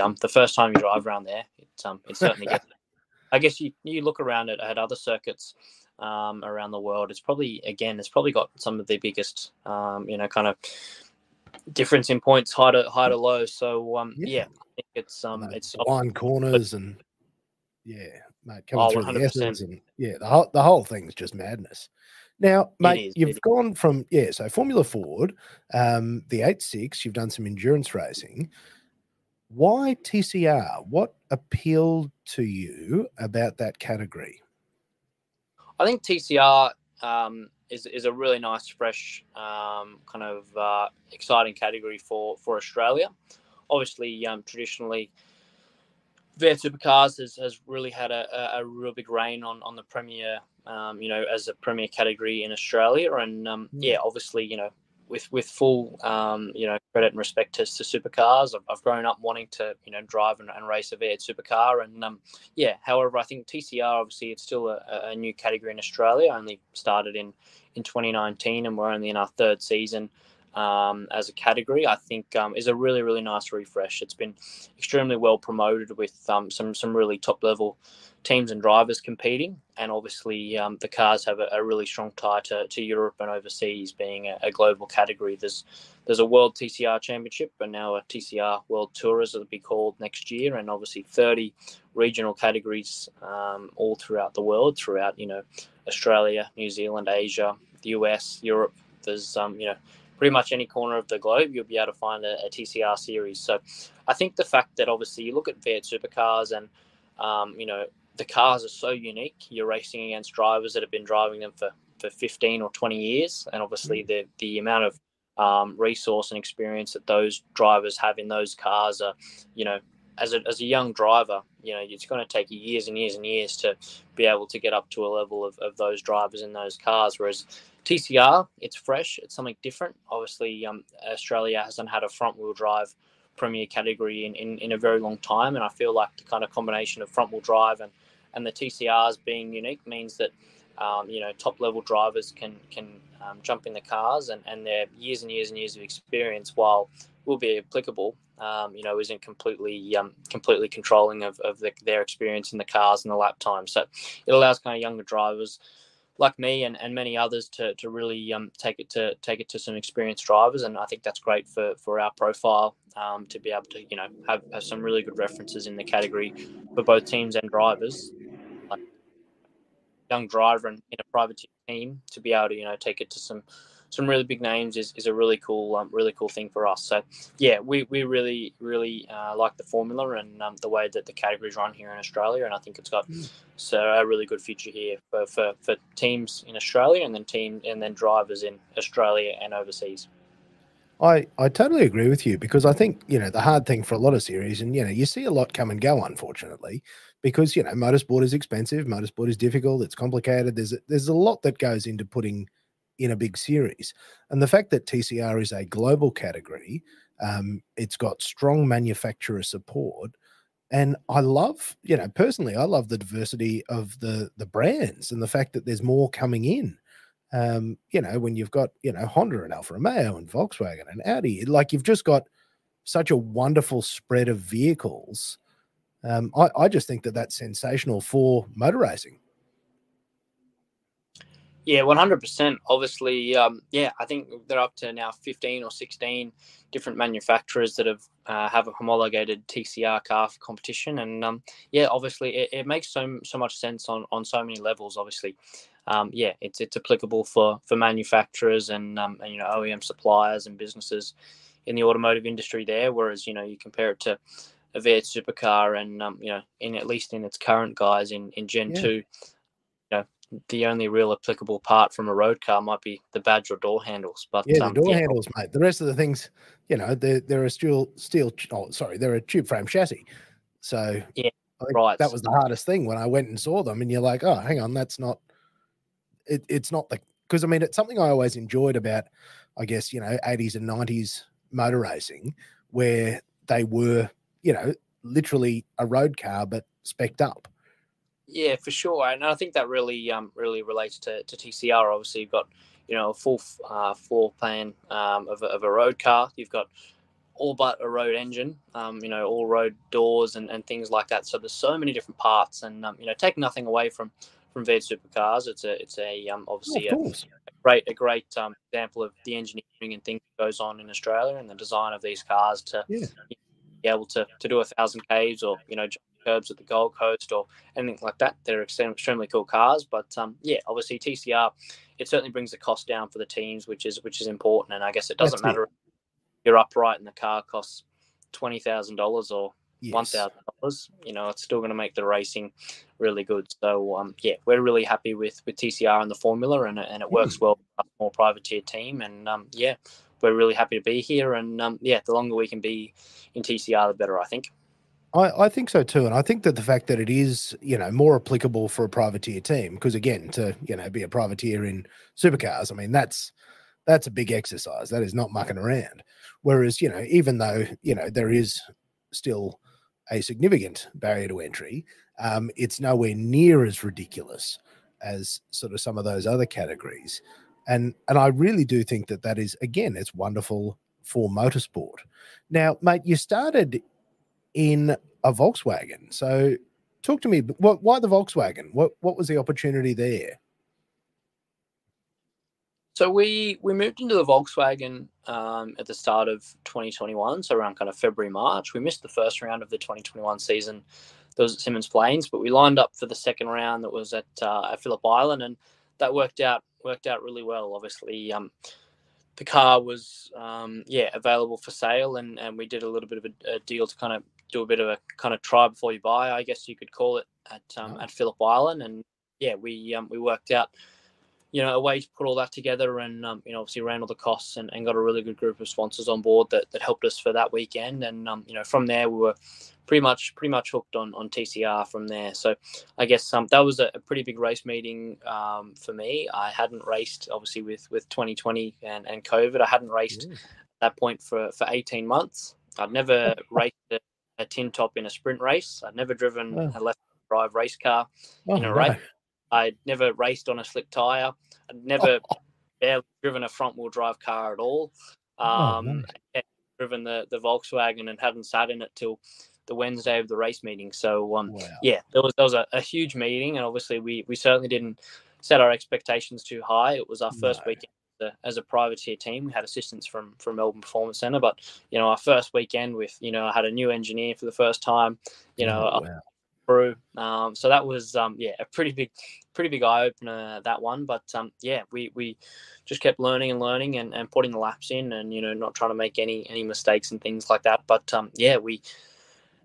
Speaker 2: Um, the first time you drive around there, it's um, it certainly gets. I guess you you look around at, at other circuits um, around the world. It's probably again, it's probably got some of the biggest, um, you know, kind of difference in points, high to high to low. So um, yeah, yeah I think it's um, mate, it's
Speaker 1: one corners and yeah, mate, coming oh, through 100%. the and yeah, the whole the whole thing's just madness. Now, mate, is, you've gone from yeah, so Formula Ford, um, the eight six. You've done some endurance racing. Why TCR? What appealed to you about that category?
Speaker 2: I think TCR um, is is a really nice, fresh, um, kind of uh, exciting category for for Australia. Obviously, um, traditionally, V8 Supercars has, has really had a, a, a, real big reign on on the Premier, um, you know, as a Premier category in Australia, and um, mm. yeah, obviously, you know, with with full um, you know credit and respect to, to supercars. I've, I've, grown up wanting to you know drive and, and race a V8 supercar, and um, yeah. However, I think TCR obviously it's still a, a, new category in Australia. Only started in in 2019, and we're only in our third season. Um, as a category, I think um, is a really really nice refresh. It's been extremely well promoted with um, some some really top level teams and drivers competing, and obviously um, the cars have a, a, really strong tie to, to Europe and overseas, being a, a, global category. There's there's a World TCR Championship and now a TCR World Tour, as it'll be called next year, and obviously 30 regional categories um, all throughout the world, throughout you know Australia, New Zealand, Asia, the US, Europe. There's um, you know pretty much any corner of the globe, you'll be able to find a, a TCR series. So I think the fact that obviously you look at V8 supercars and um, you know the cars are so unique. You're racing against drivers that have been driving them for, for 15 or 20 years. And obviously, mm. the, the amount of um, resource and experience that those drivers have in those cars are, you know, as a, as a young driver, you know, it's going to take you years and years and years to be able to get up to a level of, of those drivers in those cars. Whereas TCR, it's fresh, it's something different. Obviously, um, Australia hasn't had a front wheel drive premier category in, in, in a very long time. And I feel like the kind of combination of front wheel drive and and the TCRs being unique means that um, you know top level drivers can can um, jump in the cars and, and their years and years and years of experience while will be applicable um, you know isn't completely um, completely controlling of, of the, their experience in the cars and the lap time so it allows kind of younger drivers like me and, and many others to, to really um, take it to take it to some experienced drivers and I think that's great for, for our profile um, to be able to you know have, have some really good references in the category for both teams and drivers. Like young driver in, in a private team to be able to you know take it to some some really big names is, is a really cool um, really cool thing for us. So yeah, we, we really really uh, like the formula and um, the way that the categories run here in Australia, and I think it's got mm. so a really good future here for, for, for teams in Australia and then team and then drivers in Australia and overseas.
Speaker 1: I, I totally agree with you because I think, you know, the hard thing for a lot of series, and, you know, you see a lot come and go, unfortunately, because, you know, motorsport is expensive, motorsport is difficult, it's complicated. There's a, there's a lot that goes into putting in a big series. And the fact that TCR is a global category, um, it's got strong manufacturer support. And I love, you know, personally, I love the diversity of the the brands and the fact that there's more coming in. Um, you know, when you've got, you know, Honda and Alfa Romeo and Volkswagen and Audi, like you've just got such a wonderful spread of vehicles. Um, I, I just think that that's sensational for motor racing.
Speaker 2: Yeah, one hundred percent. Obviously, um, yeah, I think they're up to now fifteen or sixteen different manufacturers that have uh, have a homologated TCR car for competition, and um, yeah, obviously it, it, makes so so much sense on on so many levels. Obviously, um, yeah, it's it's applicable for for manufacturers and, um, and you know OEM suppliers and businesses in the automotive industry there. Whereas you know you compare it to a V8 supercar and um, you know in at least in its current guise in in Gen yeah. two the only real applicable part from a road car might be the badge or door handles. But
Speaker 1: yeah, the um, door yeah. handles, mate. The rest of the things, you know, they're they're a steel steel. Oh, sorry, they're a tube frame chassis. So
Speaker 2: yeah, right.
Speaker 1: That was the hardest thing when I went and saw them, and you're like, oh, hang on, that's not. It, it's not the because I mean it's something I always enjoyed about, I guess you know, 80s and 90s motor racing, where they were, you know, literally a road car but specked up
Speaker 2: yeah, for sure, and I think that really um, really relates to, to TCR. Obviously, you've got you know a full uh, floor plan um, of, a, of a road car. You've got all but a road engine, um, you know, all road doors and, and things like that. So there's so many different parts, and um, you know, take nothing away from from V8 Supercars, it's a it's a um, obviously
Speaker 1: Oh,
Speaker 2: a,
Speaker 1: course.
Speaker 2: great a great um, example of the engineering and things that goes on in Australia and the design of these cars to
Speaker 1: Yeah.
Speaker 2: be able to, to do a thousand k's or you know jump curbs at the Gold Coast or anything like that. They're extremely, extremely cool cars, but um, yeah, obviously TCR it certainly brings the cost down for the teams, which is which is important. And I guess it doesn't
Speaker 1: That's it.
Speaker 2: matter if you're upright and the car costs twenty thousand dollars or
Speaker 1: Yes.
Speaker 2: one thousand dollars. You know, it's still going to make the racing really good. So um, yeah, we're really happy with with TCR and the formula, and it- and it works well for a more privateer team. And um, yeah, we're really happy to be here. And um, yeah, the longer we can be in TCR, the better. I think.
Speaker 1: I, I think so too, and I think that the fact that it is, you know, more applicable for a privateer team, because again, to you know, be a privateer in supercars, I mean, that's that's a big exercise. That is not mucking around. Whereas, you know, even though you know there is still a significant barrier to entry, um, it's nowhere near as ridiculous as sort of some of those other categories. And and I really do think that that is again, it's wonderful for motorsport. Now, mate, you started in a Volkswagen. So talk to me. What, why the Volkswagen? What what was the opportunity there?
Speaker 2: So we we moved into the Volkswagen um, at the start of 2021, so around kind of February March. We missed the first round of the 2021 season. That was at Symmons Plains, but we lined up for the second round that was at uh, at Phillip Island, and that worked out worked out really well. Obviously, um, the car was um, yeah available for sale, and and we did a little bit of a, a deal to kind of do a bit of a kind of try before you buy, I guess you could call it at um,
Speaker 1: Oh.
Speaker 2: at Phillip Island, and yeah, we um, we worked out you know, a way to put all that together and, um, you know, obviously ran all the costs and, and got a really good group of sponsors on board that, that helped us for that weekend. And, um, you know, from there, we were pretty much, pretty much hooked on, on TCR from there. So I guess, um, that was a, a pretty big race meeting, um, for me. I hadn't raced obviously with, with 2020 and, and COVID. I hadn't raced at that point for, for 18 months. I'd never raced a, a tin top in a sprint race. I'd never driven
Speaker 1: Oh.
Speaker 2: a left drive race car.
Speaker 1: Oh,
Speaker 2: you know, right? I'd never raced on a slick tire. I'd never barely driven a front wheel drive car at all.
Speaker 1: Oh,
Speaker 2: Um,
Speaker 1: nice.
Speaker 2: driven the, the Volkswagen and hadn't sat in it till the Wednesday of the race meeting. So um,
Speaker 1: Wow.
Speaker 2: yeah, there was there was a, a huge meeting, and obviously we we certainly didn't set our expectations too high. It was our first
Speaker 1: No.
Speaker 2: weekend a, as a privateer team. We had assistance from from Melbourne Performance Centre, but you know our first weekend with you know I had a new engineer for the first time. You know,
Speaker 1: Oh, wow.
Speaker 2: through. Um, so that was um, yeah a pretty big, pretty big eye opener that one. But um, yeah, we we just kept learning and learning and, and putting the laps in and you know not trying to make any any mistakes and things like that. But um, yeah, we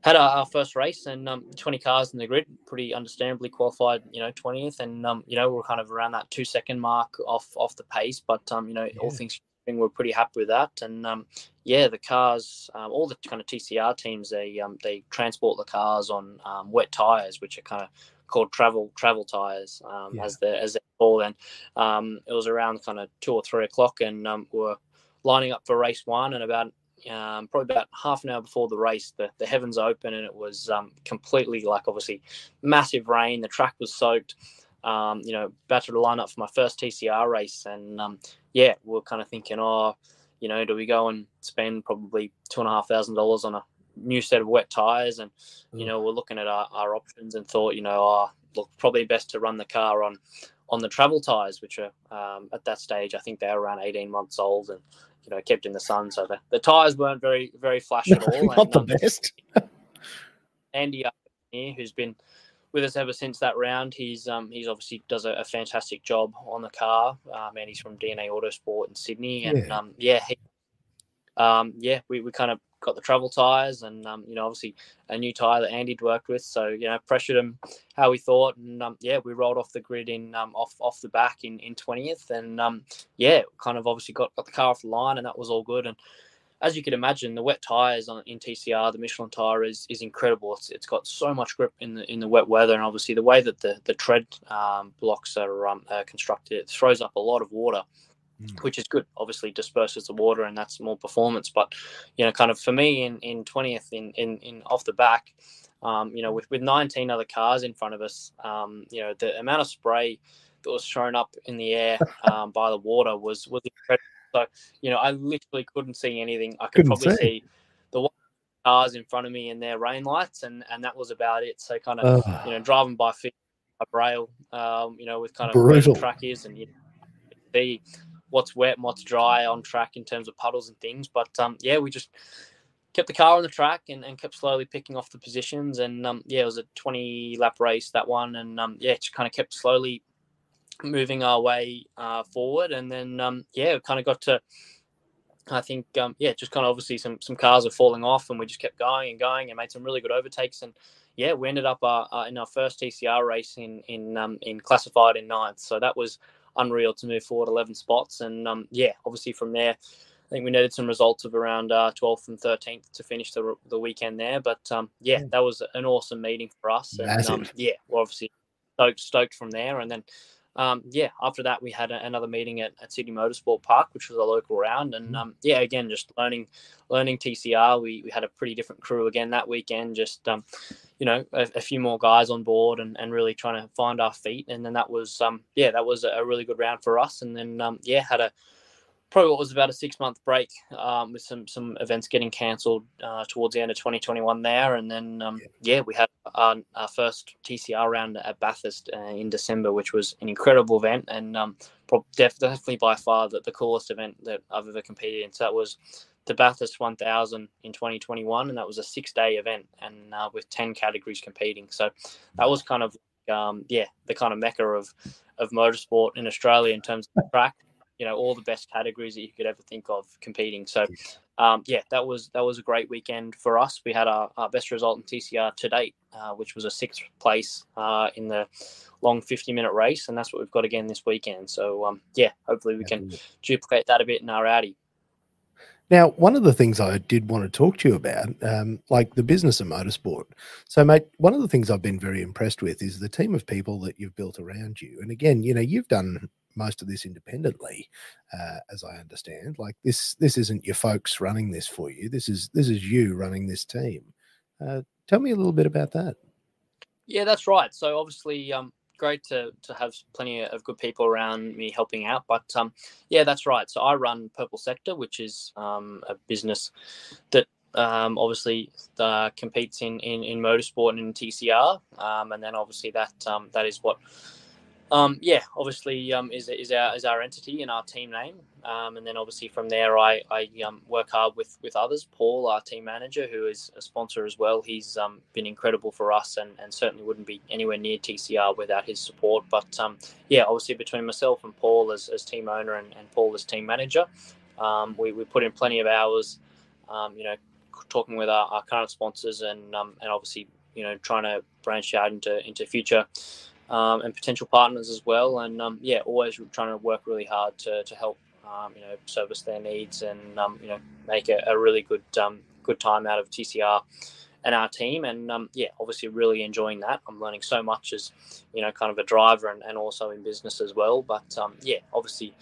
Speaker 2: had our, our first race and um, 20 cars in the grid, pretty understandably qualified, you know, 20th, and um, you know we're kind of around that two second mark off off the pace. But um, you know, all things we're pretty happy with that. And um, yeah, the cars, um, all the kind of TCR teams, they um, they transport the cars on um, wet tires, which are kind of called travel travel tires, um,
Speaker 1: Yeah.
Speaker 2: as the as they're called. And um, it was around kind of two or three o'clock, and um, we we're lining up for race one, and about um, probably about half an hour before the race, the, the heavens open, and it was um, completely like obviously massive rain. The track was soaked. Um, you know, about to line up for my first TCR race, and um, yeah, we we're kind of thinking, oh, you know, do we go and spend probably two and a half thousand dollars on a new set of wet tires? And you know, we're looking at our, our options and thought, you know, oh, look, probably best to run the car on on the travel tires, which are um, at that stage, I think they were around eighteen months old and you know kept in the sun, so the, the tires weren't very very flash at all.
Speaker 1: Not
Speaker 2: and,
Speaker 1: the
Speaker 2: um,
Speaker 1: best.
Speaker 2: Andy up here, who's been with us ever since that round. He's um he's obviously does a, a fantastic job on the car. Um, and he's from DNA Autosport in Sydney, and
Speaker 1: Yeah.
Speaker 2: um yeah, he, um yeah, we, we kind of got the travel tires, and um you know obviously a new tire that Andy'd worked with, so you know pressured him how we thought, and um yeah, we rolled off the grid in um off off the back in in twentieth, and um yeah, kind of obviously got got the car off the line, and that was all good, and as you can imagine, the wet tires on in TCR, the Michelin tire is is incredible. It's, it's got so much grip in the in the wet weather, and obviously the way that the the tread um, blocks are, um, are constructed, it throws up a lot of water. Which is good. Obviously disperses the water, and that's more performance. But you know, kind of for me in in twentieth in, in in off the back, um, you know, with with 19 other cars in front of us, um, you know, the amount of spray that was thrown up in the air um, by the water was was incredible. So you know, I literally couldn't see anything. I could
Speaker 1: Couldn't
Speaker 2: probably
Speaker 1: see.
Speaker 2: see the cars in front of me and their rain lights, and and that was about it. So kind of
Speaker 1: Ugh.
Speaker 2: you know driving by feet by braille, um, you know, with kind of
Speaker 1: Brutal.
Speaker 2: track is, and you know, see what's wet and what's dry on track in terms of puddles and things. But um, yeah, we just kept the car on the track and, and kept slowly picking off the positions. And um, yeah, it was a 20 lap race that one, and um, yeah, it just kind of kept slowly moving our way uh, forward. And then um, yeah, kind of got to. I think, um, yeah, just kind of obviously some some cars are falling off, and we just kept going and going and made some really good overtakes. And yeah, we ended up uh, uh, in our first TCR race in in um, in classified in ninth. So that was unreal to move forward 11 spots. And um, yeah, obviously from there, I think we needed some results of around uh, 12th and 13th to finish the, the weekend there. But um, yeah, that was an awesome meeting for us. And um, yeah, we're obviously stoked, stoked from there. And then um, yeah, after that, we had a, another meeting at, at Sydney Motorsport Park, which was a local round. And
Speaker 1: Mhm.
Speaker 2: um, yeah, again, just learning learning TCR. We, we had a pretty different crew again that weekend, just, um, you know, a, a few more guys on board and, and really trying to find our feet. And then that was, um, yeah, that was a, a really good round for us. And then, um, yeah, had a probably what was about a six month break um, with some some events getting cancelled uh, towards the end of 2021 there. And then, um,
Speaker 1: Yeah.
Speaker 2: yeah. we had our, our first TCR round at Bathurst uh, in December, which was an incredible event and um, def- definitely by far the, the coolest event that I've ever competed in. So that was the Bathurst 1000 in 2021, and that was a six day event and uh, with 10 categories competing. So that was kind of, um, yeah, the kind of mecca of, of motorsport in Australia in terms of track. You know, all the best categories that you could ever think of competing. So, um, yeah, that was that was a great weekend for us. We had our, our best result in TCR to date, uh, which was a sixth place uh, in the long 50 minute race, and that's what we've got again this weekend. So, um, yeah, hopefully we can duplicate that a bit in our Audi.
Speaker 1: Now, one of the things I did want to talk to you about, um, like the business of motorsport. So, mate, one of the things I've been very impressed with is the team of people that you've built around you. And again, you know, you've done most of this independently, uh, as I understand. Like this, this isn't your folks running this for you. This is this is you running this team. Uh, tell me a little bit about that.
Speaker 2: Yeah, that's right. So obviously, um, great to to have plenty of good people around me helping out. But um, yeah, that's right. So I run Purple Sector, which is um, a business that um, obviously uh, competes in, in in motorsport and in TCR, um, and then obviously that um, that is what. Um, yeah, obviously um, is is our is our entity and our team name, um, and then obviously from there I I um, work hard with with others. Paul, our team manager, who is a sponsor as well, he's um, been incredible for us, and, and certainly wouldn't be anywhere near TCR without his support. But um, yeah, obviously between myself and Paul as, as team owner and, and Paul as team manager, we we put in plenty of hours, you know, talking with our, our current sponsors and and obviously you know trying to branch out into into future um, and potential partners as well. And um, yeah, always trying to work really hard to, to help um, you know service their needs and um, you know make a, a really good um, good time out of TCR and our team. And um, yeah, obviously really enjoying that. I'm learning so much as you know kind of a driver and, and also in business as well. But yeah, obviously.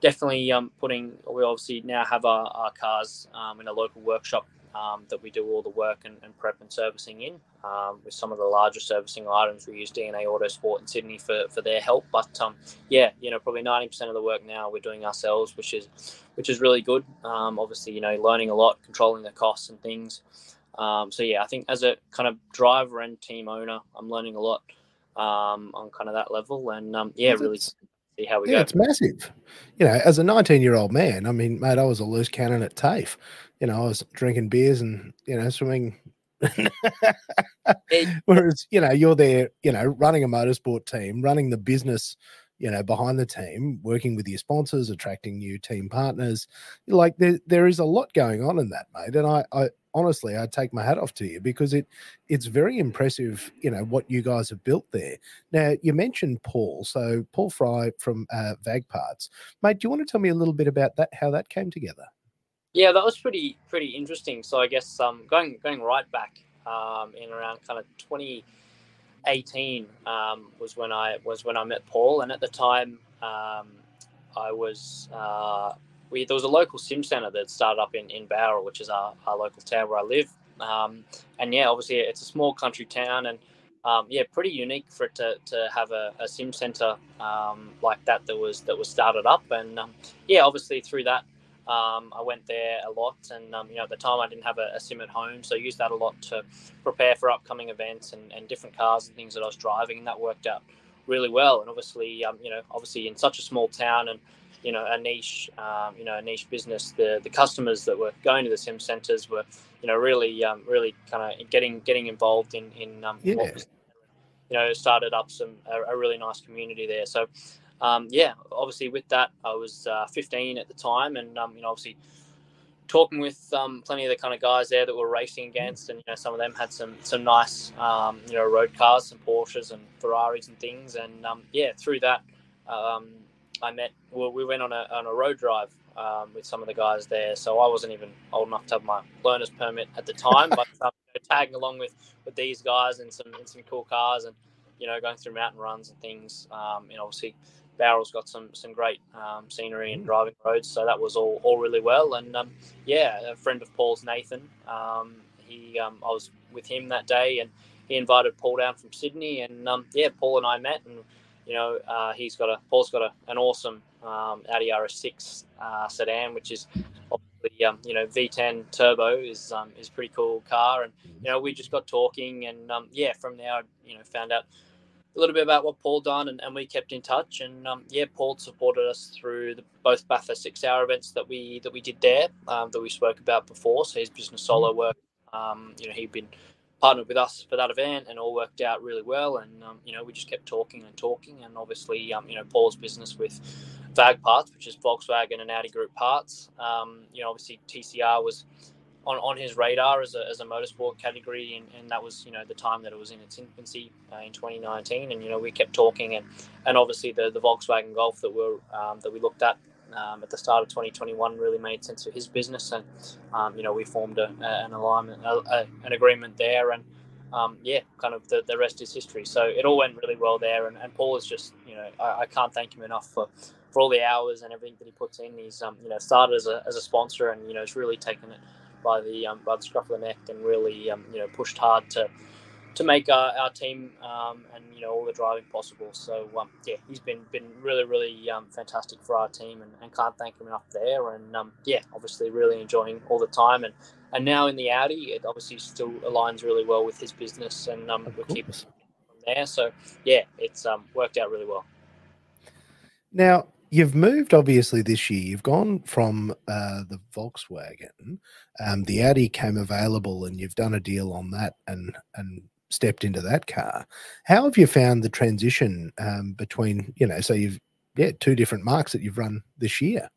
Speaker 2: Definitely putting. We obviously now have our, our cars in a local workshop um, that we do all the work and, and prep and servicing in. Um, with some of the larger servicing items, we use DNA Autosport in Sydney for, for their help. But um, yeah, you know, probably ninety percent of the work now we're doing ourselves, which is which is really good. Um, obviously, you know, learning a lot, controlling the costs and things. Um, so yeah, I think as a kind of driver and team owner, I'm learning a lot um, on kind of that level, and um, yeah, really see how we
Speaker 1: yeah,
Speaker 2: go.
Speaker 1: it's massive. You know, as a 19 year old man, I mean, mate, I was a loose cannon at TAFE. You know, I was drinking beers and, you know, swimming. Whereas, you know, you're there, you know, running a motorsport team, running the business, you know, behind the team, working with your sponsors, attracting new team partners. Like there, there is a lot going on in that, mate. And I, I honestly, I take my hat off to you because it, it's very impressive, you know, what you guys have built there. Now, you mentioned Paul. So, Paul Fry from uh, VAG Parts. Mate, do you want to tell me a little bit about that, how that came together?
Speaker 2: Yeah, that was pretty pretty interesting. So I guess um, going going right back um, in around kind of 2018 um, was when I was when I met Paul, and at the time um, I was uh, we there was a local sim center that started up in in Bowral, which is our, our local town where I live. Um, and yeah, obviously it's a small country town, and um, yeah, pretty unique for it to, to have a, a sim center like that that was that was started up, and yeah, obviously through that, um, I went there a lot, and um, you know at the time I didn't have a, a, sim at home, so I used that a lot to prepare for upcoming events and, and different cars and things that I was driving, and that worked out really well. And obviously, um, you know, obviously in such a small town and you know a niche um, you know a niche business the the customers that were going to the sim centers were you know really um, really kind of getting getting involved in in um,
Speaker 1: yeah.
Speaker 2: was, you know started up some a, a, really nice community there so um, yeah obviously with that I was uh, 15 at the time and um, you know obviously talking with um, plenty of the kind of guys there that were racing against, and you know some of them had some some nice um, you know road cars, some Porsches and Ferraris and things, and um, yeah, through that um, I met. Well, we went on a on a road drive um, with some of the guys there. So I wasn't even old enough to have my learner's permit at the time, but tagging along with with these guys and some in some cool cars and you know going through mountain runs and things. Um, and obviously Bowral's got some some great um, scenery and mm. driving roads, so that was all all really well. And um, yeah, a friend of Paul's, Nathan. Um, he I was with him that day and. He invited Paul down from Sydney, and yeah, Paul and I met, and you know, uh, he's got a Paul's got a, an awesome um, Audi RS6 uh, sedan, which is obviously um, you know V10 turbo is um, is pretty cool car, and you know we just got talking, and um, yeah, from there you know found out a little bit about what Paul done, and, and we kept in touch, and um, yeah, Paul supported us through the, both Bathurst six hour events that we that we did there um, that we spoke about before. So his business solo work, you know, he'd been partnered with us for that event and all worked out really well. And, um, you know, we just kept talking and talking. And obviously, um, you know, Paul's business with VAG Parts, which is Volkswagen and Audi Group parts, um, you know, obviously TCR was on, on his radar as a, as a motorsport category. And, and that was, you know, the time that it was in its infancy uh, in 2019. And, you know, we kept talking. And, and obviously the, the Volkswagen Golf that, we're, um, that we looked at um, at the start of 2021 really made sense for his business, and um, you know we formed a, an alignment, a, a, an agreement there, and um, yeah, kind of the, the rest is history. So it all went really well there, and, and Paul is just you know I, I can't thank him enough for, for all the hours and everything that he puts in. He's um, you know started as a, as a sponsor, and you know has really taken it by the um, by the scruff of the neck and really um, you know pushed hard to to make our, our team um, and you know all the driving possible. So um, yeah, he's been been really really um, fantastic for our team, and, and, can't thank him enough there. And um, yeah, obviously really enjoying all the time, and and now in the Audi, it obviously still aligns really well with his business, and um, we keep from there. So yeah, it's um, worked out really well.
Speaker 1: Now you've moved obviously this year. You've gone from uh, the Volkswagen. Um, the Audi came available, and you've done a deal on that, and and stepped into that car. How have you found the transition um, between, you know, so you've, yeah, two different marques that you've run this year?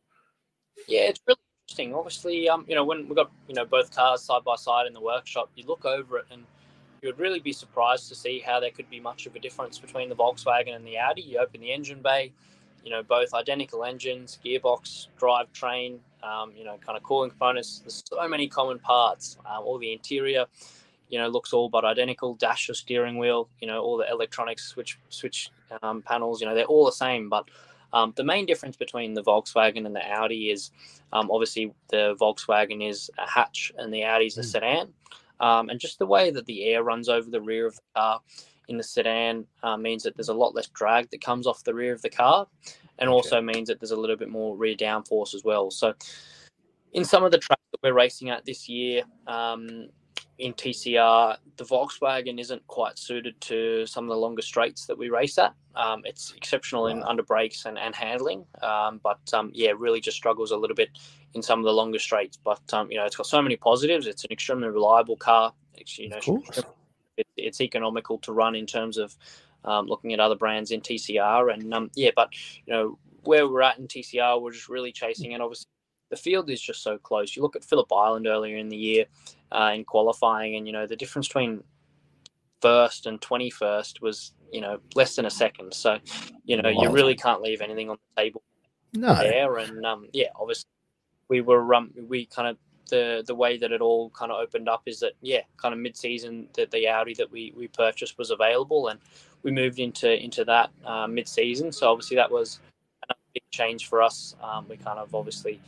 Speaker 2: Yeah, it's really interesting. Obviously, um, you know, when we got, you know, both cars side by side in the workshop, you look over it and you would really be surprised to see how there could be much of a difference between the Volkswagen and the Audi. You open the engine bay, you know, both identical engines, gearbox, drivetrain, um, you know, kind of cooling components. There's so many common parts. Um, all the interior, you know looks all but identical dash or steering wheel you know all the electronics switch switch um, panels you know they're all the same but um, the main difference between the Volkswagen and the Audi is um, obviously the Volkswagen is a hatch and the Audi is a mm. sedan. Um, and just the way that the air runs over the rear of the car in the sedan uh, means that there's a lot less drag that comes off the rear of the car and okay. also means that there's a little bit more rear downforce as well. So in some of the tracks that we're racing at this year, um, in TCR, the Volkswagen isn't quite suited to some of the longer straights that we race at. Um, it's exceptional in under brakes and, and handling, um, but um, yeah, really just struggles a little bit in some of the longer straights. But um, you know, it's got so many positives. It's an extremely reliable car. It's, you know, it's economical to run in terms of um, looking at other brands in TCR, and um, yeah, but you know where we're at in TCR, we're just really chasing, and obviously the field is just so close. You look at Phillip Island earlier in the year uh, in qualifying, and you know the difference between first and twenty first was you know less than a second. So you know you really can't leave anything on the table
Speaker 1: no.
Speaker 2: there. And um, yeah, obviously we were um, we kind of the the way that it all kind of opened up is that yeah, kind of mid season that the Audi that we we purchased was available, and we moved into into that uh, mid season. So obviously that was a big change for us. Um, we kind of obviously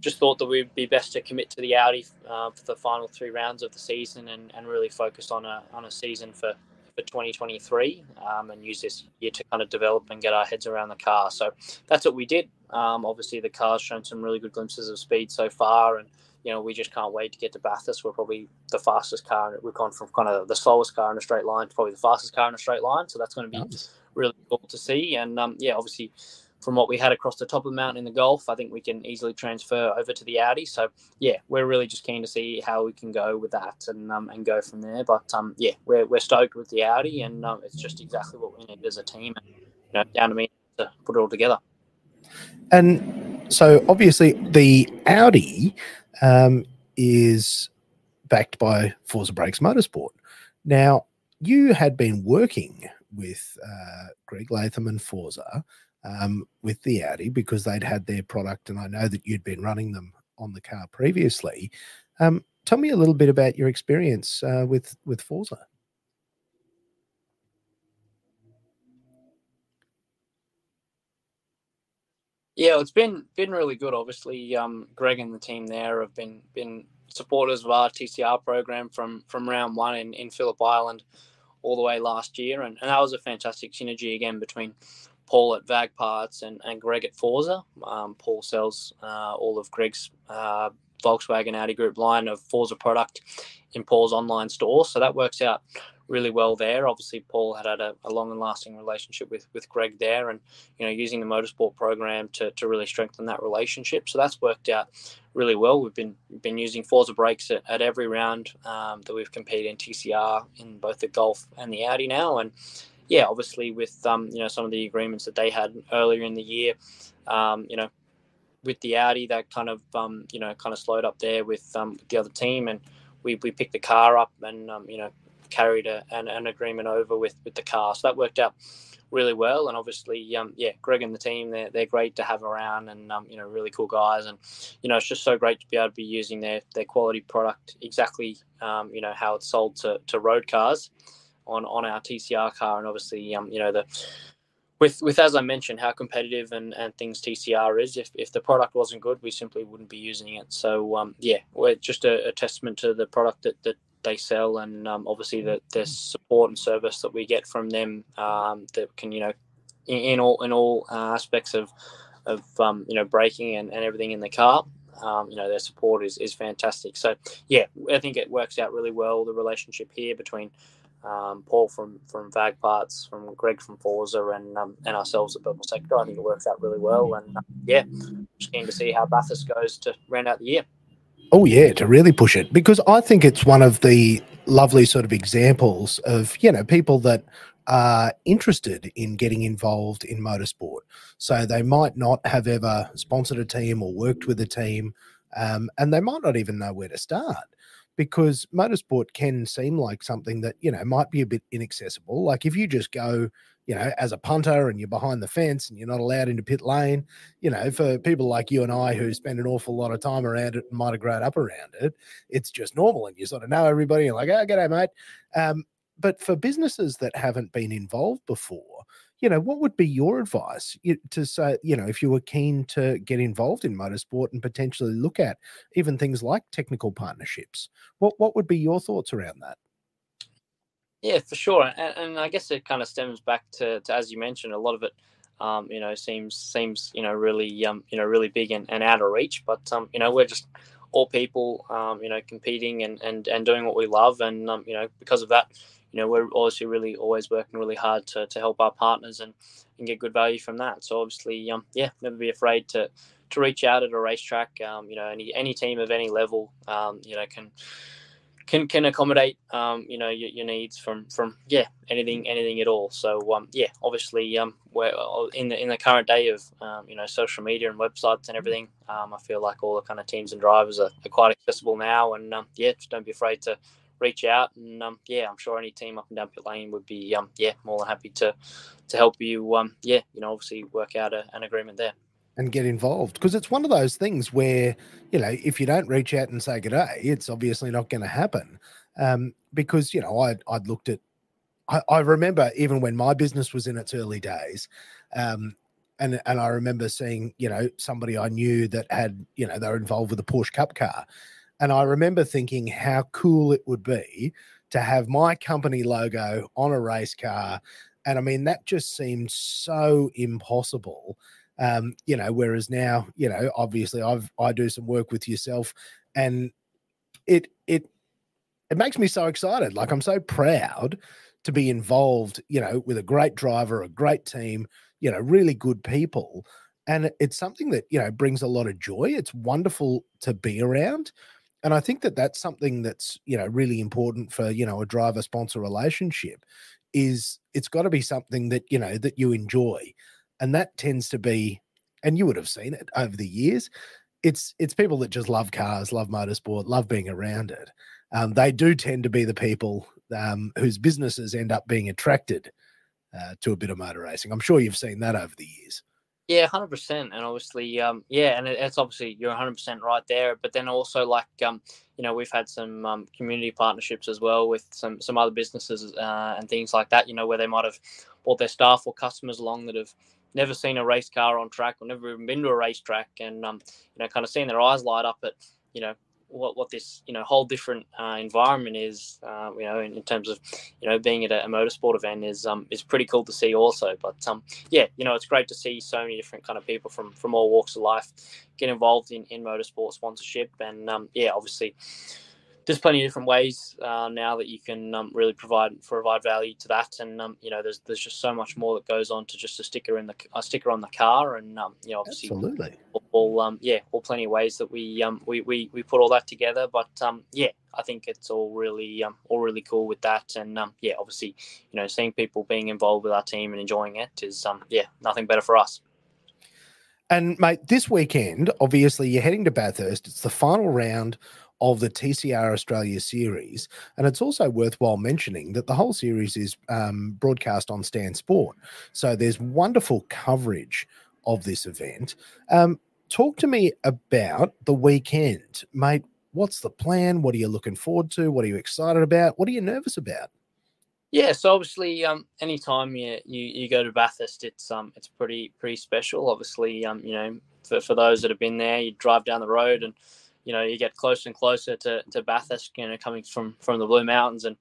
Speaker 2: just thought that we'd be best to commit to the Audi uh, for the final three rounds of the season and, and really focus on a on a season for for 2023 um, and use this year to kind of develop and get our heads around the car. So that's what we did. Um, obviously, the car's shown some really good glimpses of speed so far, and you know we just can't wait to get to Bathurst. We're probably the fastest car. We've gone from kind of the slowest car in a straight line to probably the fastest car in a straight line. So that's going to be nice. really cool to see. And um, yeah, obviously from what we had across the top of the mountain in the Golf, I think we can easily transfer over to the Audi. So yeah, we're really just keen to see how we can go with that and um, and go from there. But um, yeah, we're, we're stoked with the Audi, and um, it's just exactly what we need as a team. And, you know, down to me to put it all together.
Speaker 1: And so obviously the Audi um, is backed by Forza Brakes Motorsport. Now you had been working with uh, Greg Latham and Forza um, with the Audi because they'd had their product, and I know that you'd been running them on the car previously. Um, tell me a little bit about your experience uh, with with Forza.
Speaker 2: Yeah, it's been been really good. Obviously, um, Greg and the team there have been been supporters of our TCR program from from round one in, in Phillip Island all the way last year, and, and that was a fantastic synergy again between Paul at VAG Parts and, and Greg at Forza. Um, Paul sells uh, all of Greg's uh, Volkswagen Audi Group line of Forza product in Paul's online store. So that works out really well there. Obviously, Paul had had a, a, long and lasting relationship with with Greg there, and you know using the motorsport program to, to really strengthen that relationship. So that's worked out really well. We've been been using Forza brakes at, at every round um, that we've competed in TCR in both the Golf and the Audi now, and yeah, obviously with um, you know some of the agreements that they had earlier in the year, um, you know, with the Audi that kind of um, you know kind of slowed up there with um, the other team, and we, we picked the car up and um, you know carried a, an, an agreement over with with the car, so that worked out really well. And obviously, um, yeah, Greg and the team, they're, they're great to have around and, um, you know, really cool guys. And, you know, it's just so great to be able to be using their, their quality product exactly, um, you know, how it's sold to, to road cars on on our TCR car, and obviously, um, you know, the with with as I mentioned, how competitive and, and things TCR is. If if the product wasn't good, we simply wouldn't be using it. So um, yeah, we're just a, a, testament to the product that, that they sell, and um, obviously the the support and service that we get from them um, that can you know in, in all in all uh, aspects of of um, you know braking and, and everything in the car. Um, you know their support is, is fantastic. So yeah, I think it works out really well. The relationship here between um, Paul from from VAG Parts, from Greg from Forza, and um, and ourselves at Purple Sector. I think it works out really well, and uh, yeah, just keen to see how Bathurst goes to round out the year.
Speaker 1: Oh yeah, to really push it because I think it's one of the lovely sort of examples of you know people that are interested in getting involved in motorsport. So they might not have ever sponsored a team or worked with a team, um, and they might not even know where to start because motorsport can seem like something that you know might be a bit inaccessible. Like if you just go you know as a punter and you're behind the fence and you're not allowed into pit lane you know for people like you and i who spend an awful lot of time around it and might have grown up around it it's just normal and you sort of know everybody and like oh g'day mate. Um, but for businesses that haven't been involved before you know, what would be your advice to say, you know, if you were keen to get involved in motorsport and potentially look at even things like technical partnerships? What what would be your thoughts around that?
Speaker 2: Yeah, for sure, and, and I guess it kind of stems back to, to, as you mentioned, a lot of it, um, you know, seems seems you know really um, you know really big and, and out of reach. But um, you know, we're just all people, um, you know, competing and, and, and doing what we love, and um, you know, because of that, you know, we're obviously really always working really hard to, to help our partners and, and get good value from that. So obviously, um, yeah, never be afraid to to reach out at a racetrack. Um, you know, any any team of any level, um, you know, can can can accommodate um, you know your, your, needs from from yeah anything anything at all. So um, yeah, obviously um, we're uh, in the in the current day of um, you know social media and websites and everything. Um, I feel like all the kind of teams and drivers are, are quite accessible now, and um, yeah, just don't be afraid to reach out and um, yeah i'm sure any team up and down pit lane would be um, yeah more than happy to to help you um, yeah you know obviously work out a, an agreement there.
Speaker 1: And get involved because it's one of those things where you know if you don't reach out and say good day it's obviously not going to happen. Um, because you know I'd, I'd looked at I, I, remember even when my business was in its early days um, and and I remember seeing you know somebody I knew that had you know they were involved with a Porsche Cup car and I remember thinking how cool it would be to have my company logo on a race car. And I mean, that just seemed so impossible. Um, you know, whereas now, you know, obviously I've I do some work with yourself and it it it makes me so excited. Like I'm so proud to be involved, you know, with a great driver, a great team, you know, really good people. And it's something that, you know, brings a lot of joy. It's wonderful to be around. And I think that that's something that's, you know, really important for, you know, a driver sponsor relationship is it's got to be something that, you know, that you enjoy. And that tends to be, and you would have seen it over the years. It's it's people that just love cars, love motorsport, love being around it. Um, they do tend to be the people um, whose businesses end up being attracted uh, to a bit of motor racing. I'm sure you've seen that over the years.
Speaker 2: Yeah, hundred percent, and obviously, um, yeah, and it, it's obviously you're hundred percent right there. But then also, like, um, you know, we've had some um, community partnerships as well with some some other businesses uh, and things like that. You know, where they might have brought their staff or customers along that have never seen a race car on track or never even been to a racetrack, and um, you know, kind of seeing their eyes light up at you know what what this you know whole different uh, environment is uh, you know in, in, terms of you know being at a, a, motorsport event is um is pretty cool to see also. But um yeah you know it's great to see so many different kind of people from from all walks of life get involved in in motorsport sponsorship. And um yeah obviously there's plenty of different ways uh, now that you can um, really provide provide value to that, and um, you know, there's there's just so much more that goes on to just a sticker in the a sticker on the car, and um, you know, obviously,
Speaker 1: absolutely,
Speaker 2: all, um, yeah, all plenty of ways that we um we, we, we put all that together. But um, yeah, I think it's all really um all really cool with that, and um, yeah, obviously, you know, seeing people being involved with our team and enjoying it is um yeah, nothing better for us.
Speaker 1: And mate, this weekend, obviously, you're heading to Bathurst. It's the final round of the TCR Australia series. And it's also worthwhile mentioning that the whole series is um, broadcast on Stan Sport. So there's wonderful coverage of this event. Um, talk to me about the weekend, mate. What's the plan? What are you looking forward to? What are you excited about? What are you nervous about?
Speaker 2: Yeah, so obviously, um, anytime you, you you go to Bathurst, it's um it's pretty pretty special. Obviously, um, you know, for, for those that have been there, you drive down the road and you know you get closer and closer to, to Bathurst, you know, coming from from the Blue Mountains, and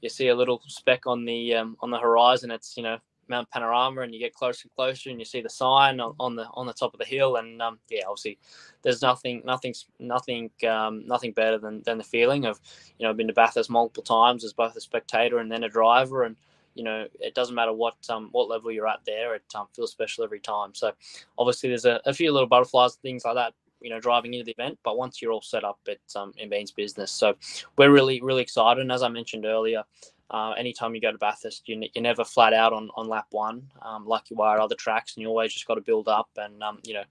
Speaker 2: you see a little speck on the um, on the horizon. It's you know Mount Panorama, and you get closer and closer, and you see the sign on, on the on the top of the hill, and um, yeah, obviously, there's nothing, nothing, nothing, um, nothing better than, than the feeling of, you know, I've been to Bathurst multiple times as both a spectator and then a driver, and you know, it doesn't matter what um, what level you're at there, it um, feels special every time. So, obviously, there's a, a few little butterflies, and things like that, you know driving into the event. But once you're all set up, it's um, it means business. So we're really really excited. And as I mentioned earlier, uh, anytime you go to Bathurst, you, you're never flat out on, on lap one um, like you are at other tracks, and you always just got to build up. And um, you know,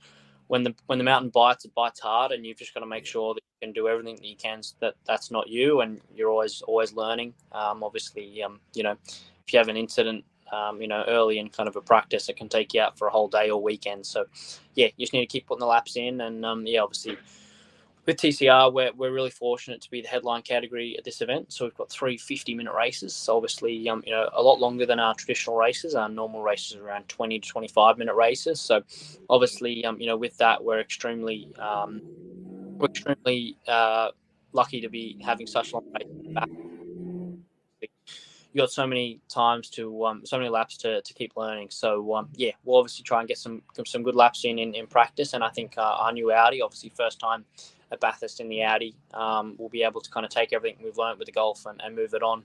Speaker 2: when the when the mountain bites, it bites hard, and you've just got to make sure that you can do everything that you can. So that that's not you, and you're always always learning. Um, obviously, um, you know, if you have an incident um, you know, early in kind of a practice, it can take you out for a whole day or weekend. So, yeah, you just need to keep putting the laps in. And um, yeah, obviously, with TCR, we're, we're really fortunate to be the headline category at this event. So we've got three 50 minute races. So obviously, um, you know, a lot longer than our traditional races. Our normal races are around 20 to 25 minute races. So obviously, um, you know, with that, we're extremely, um, we're extremely uh, lucky to be having such long races back you got so many times to um, so many laps to, to keep learning. So um, yeah, we'll obviously try and get some some good laps in in, in practice. And I think uh, our new Audi, obviously first time at Bathurst in the Audi, um, we'll be able to kind of take everything we've learned with the Golf and, and move it on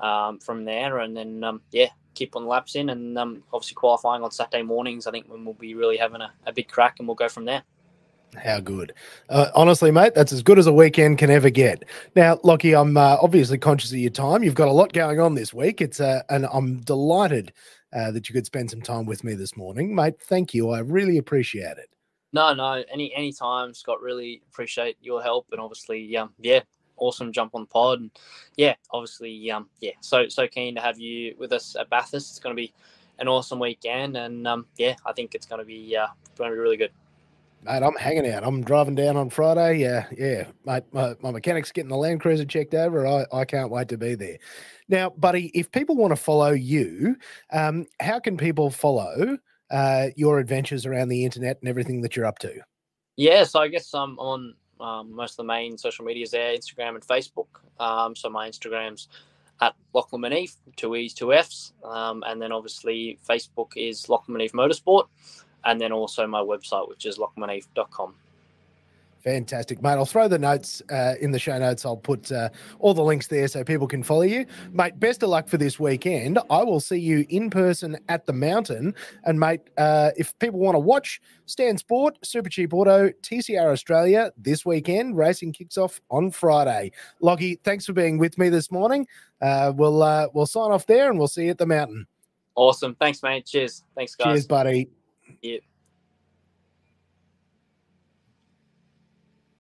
Speaker 2: um, from there. And then um, yeah, keep on laps in, and um, obviously qualifying on Saturday mornings. I think when we'll be really having a, a big crack, and we'll go from there.
Speaker 1: How good. Uh, honestly, mate, that's as good as a weekend can ever get. Now, Lockie, I'm uh, obviously conscious of your time. You've got a lot going on this week. It's uh, and I'm delighted uh, that you could spend some time with me this morning, mate. Thank you. I really appreciate it.
Speaker 2: No, no, any any time, Scott. Really appreciate your help, and obviously, um, yeah, awesome jump on the pod, and yeah, obviously, um, yeah, so so keen to have you with us at Bathurst. It's going to be an awesome weekend, and um, yeah, I think it's going to be uh, going to be really good.
Speaker 1: Mate, I'm hanging out. I'm driving down on Friday. Yeah, yeah. Mate, my, my mechanic's getting the Land Cruiser checked over. I, I can't wait to be there. Now, buddy, if people want to follow you, um, how can people follow uh, your adventures around the internet and everything that you're up to?
Speaker 2: Yeah, so I guess I'm on um, most of the main social medias there, Instagram and Facebook. Um, so my Instagram's at Lachlan Mineeff, two E's, two F's. Um, and then obviously Facebook is Lachlan Mineeff Motorsport. And then also my website, which is lachlanmineeff.com.
Speaker 1: Fantastic, mate. I'll throw the notes uh, in the show notes. I'll put uh, all the links there so people can follow you. Mate, best of luck for this weekend. I will see you in person at the mountain. And, mate, uh, if people want to watch Stan Sport, Supercheap Auto, TCR Australia this weekend, racing kicks off on Friday. Lockie, thanks for being with me this morning. Uh, we'll, uh, we'll sign off there and we'll see you at the mountain.
Speaker 2: Awesome. Thanks, mate. Cheers. Thanks, guys.
Speaker 1: Cheers, buddy.
Speaker 2: Yeah.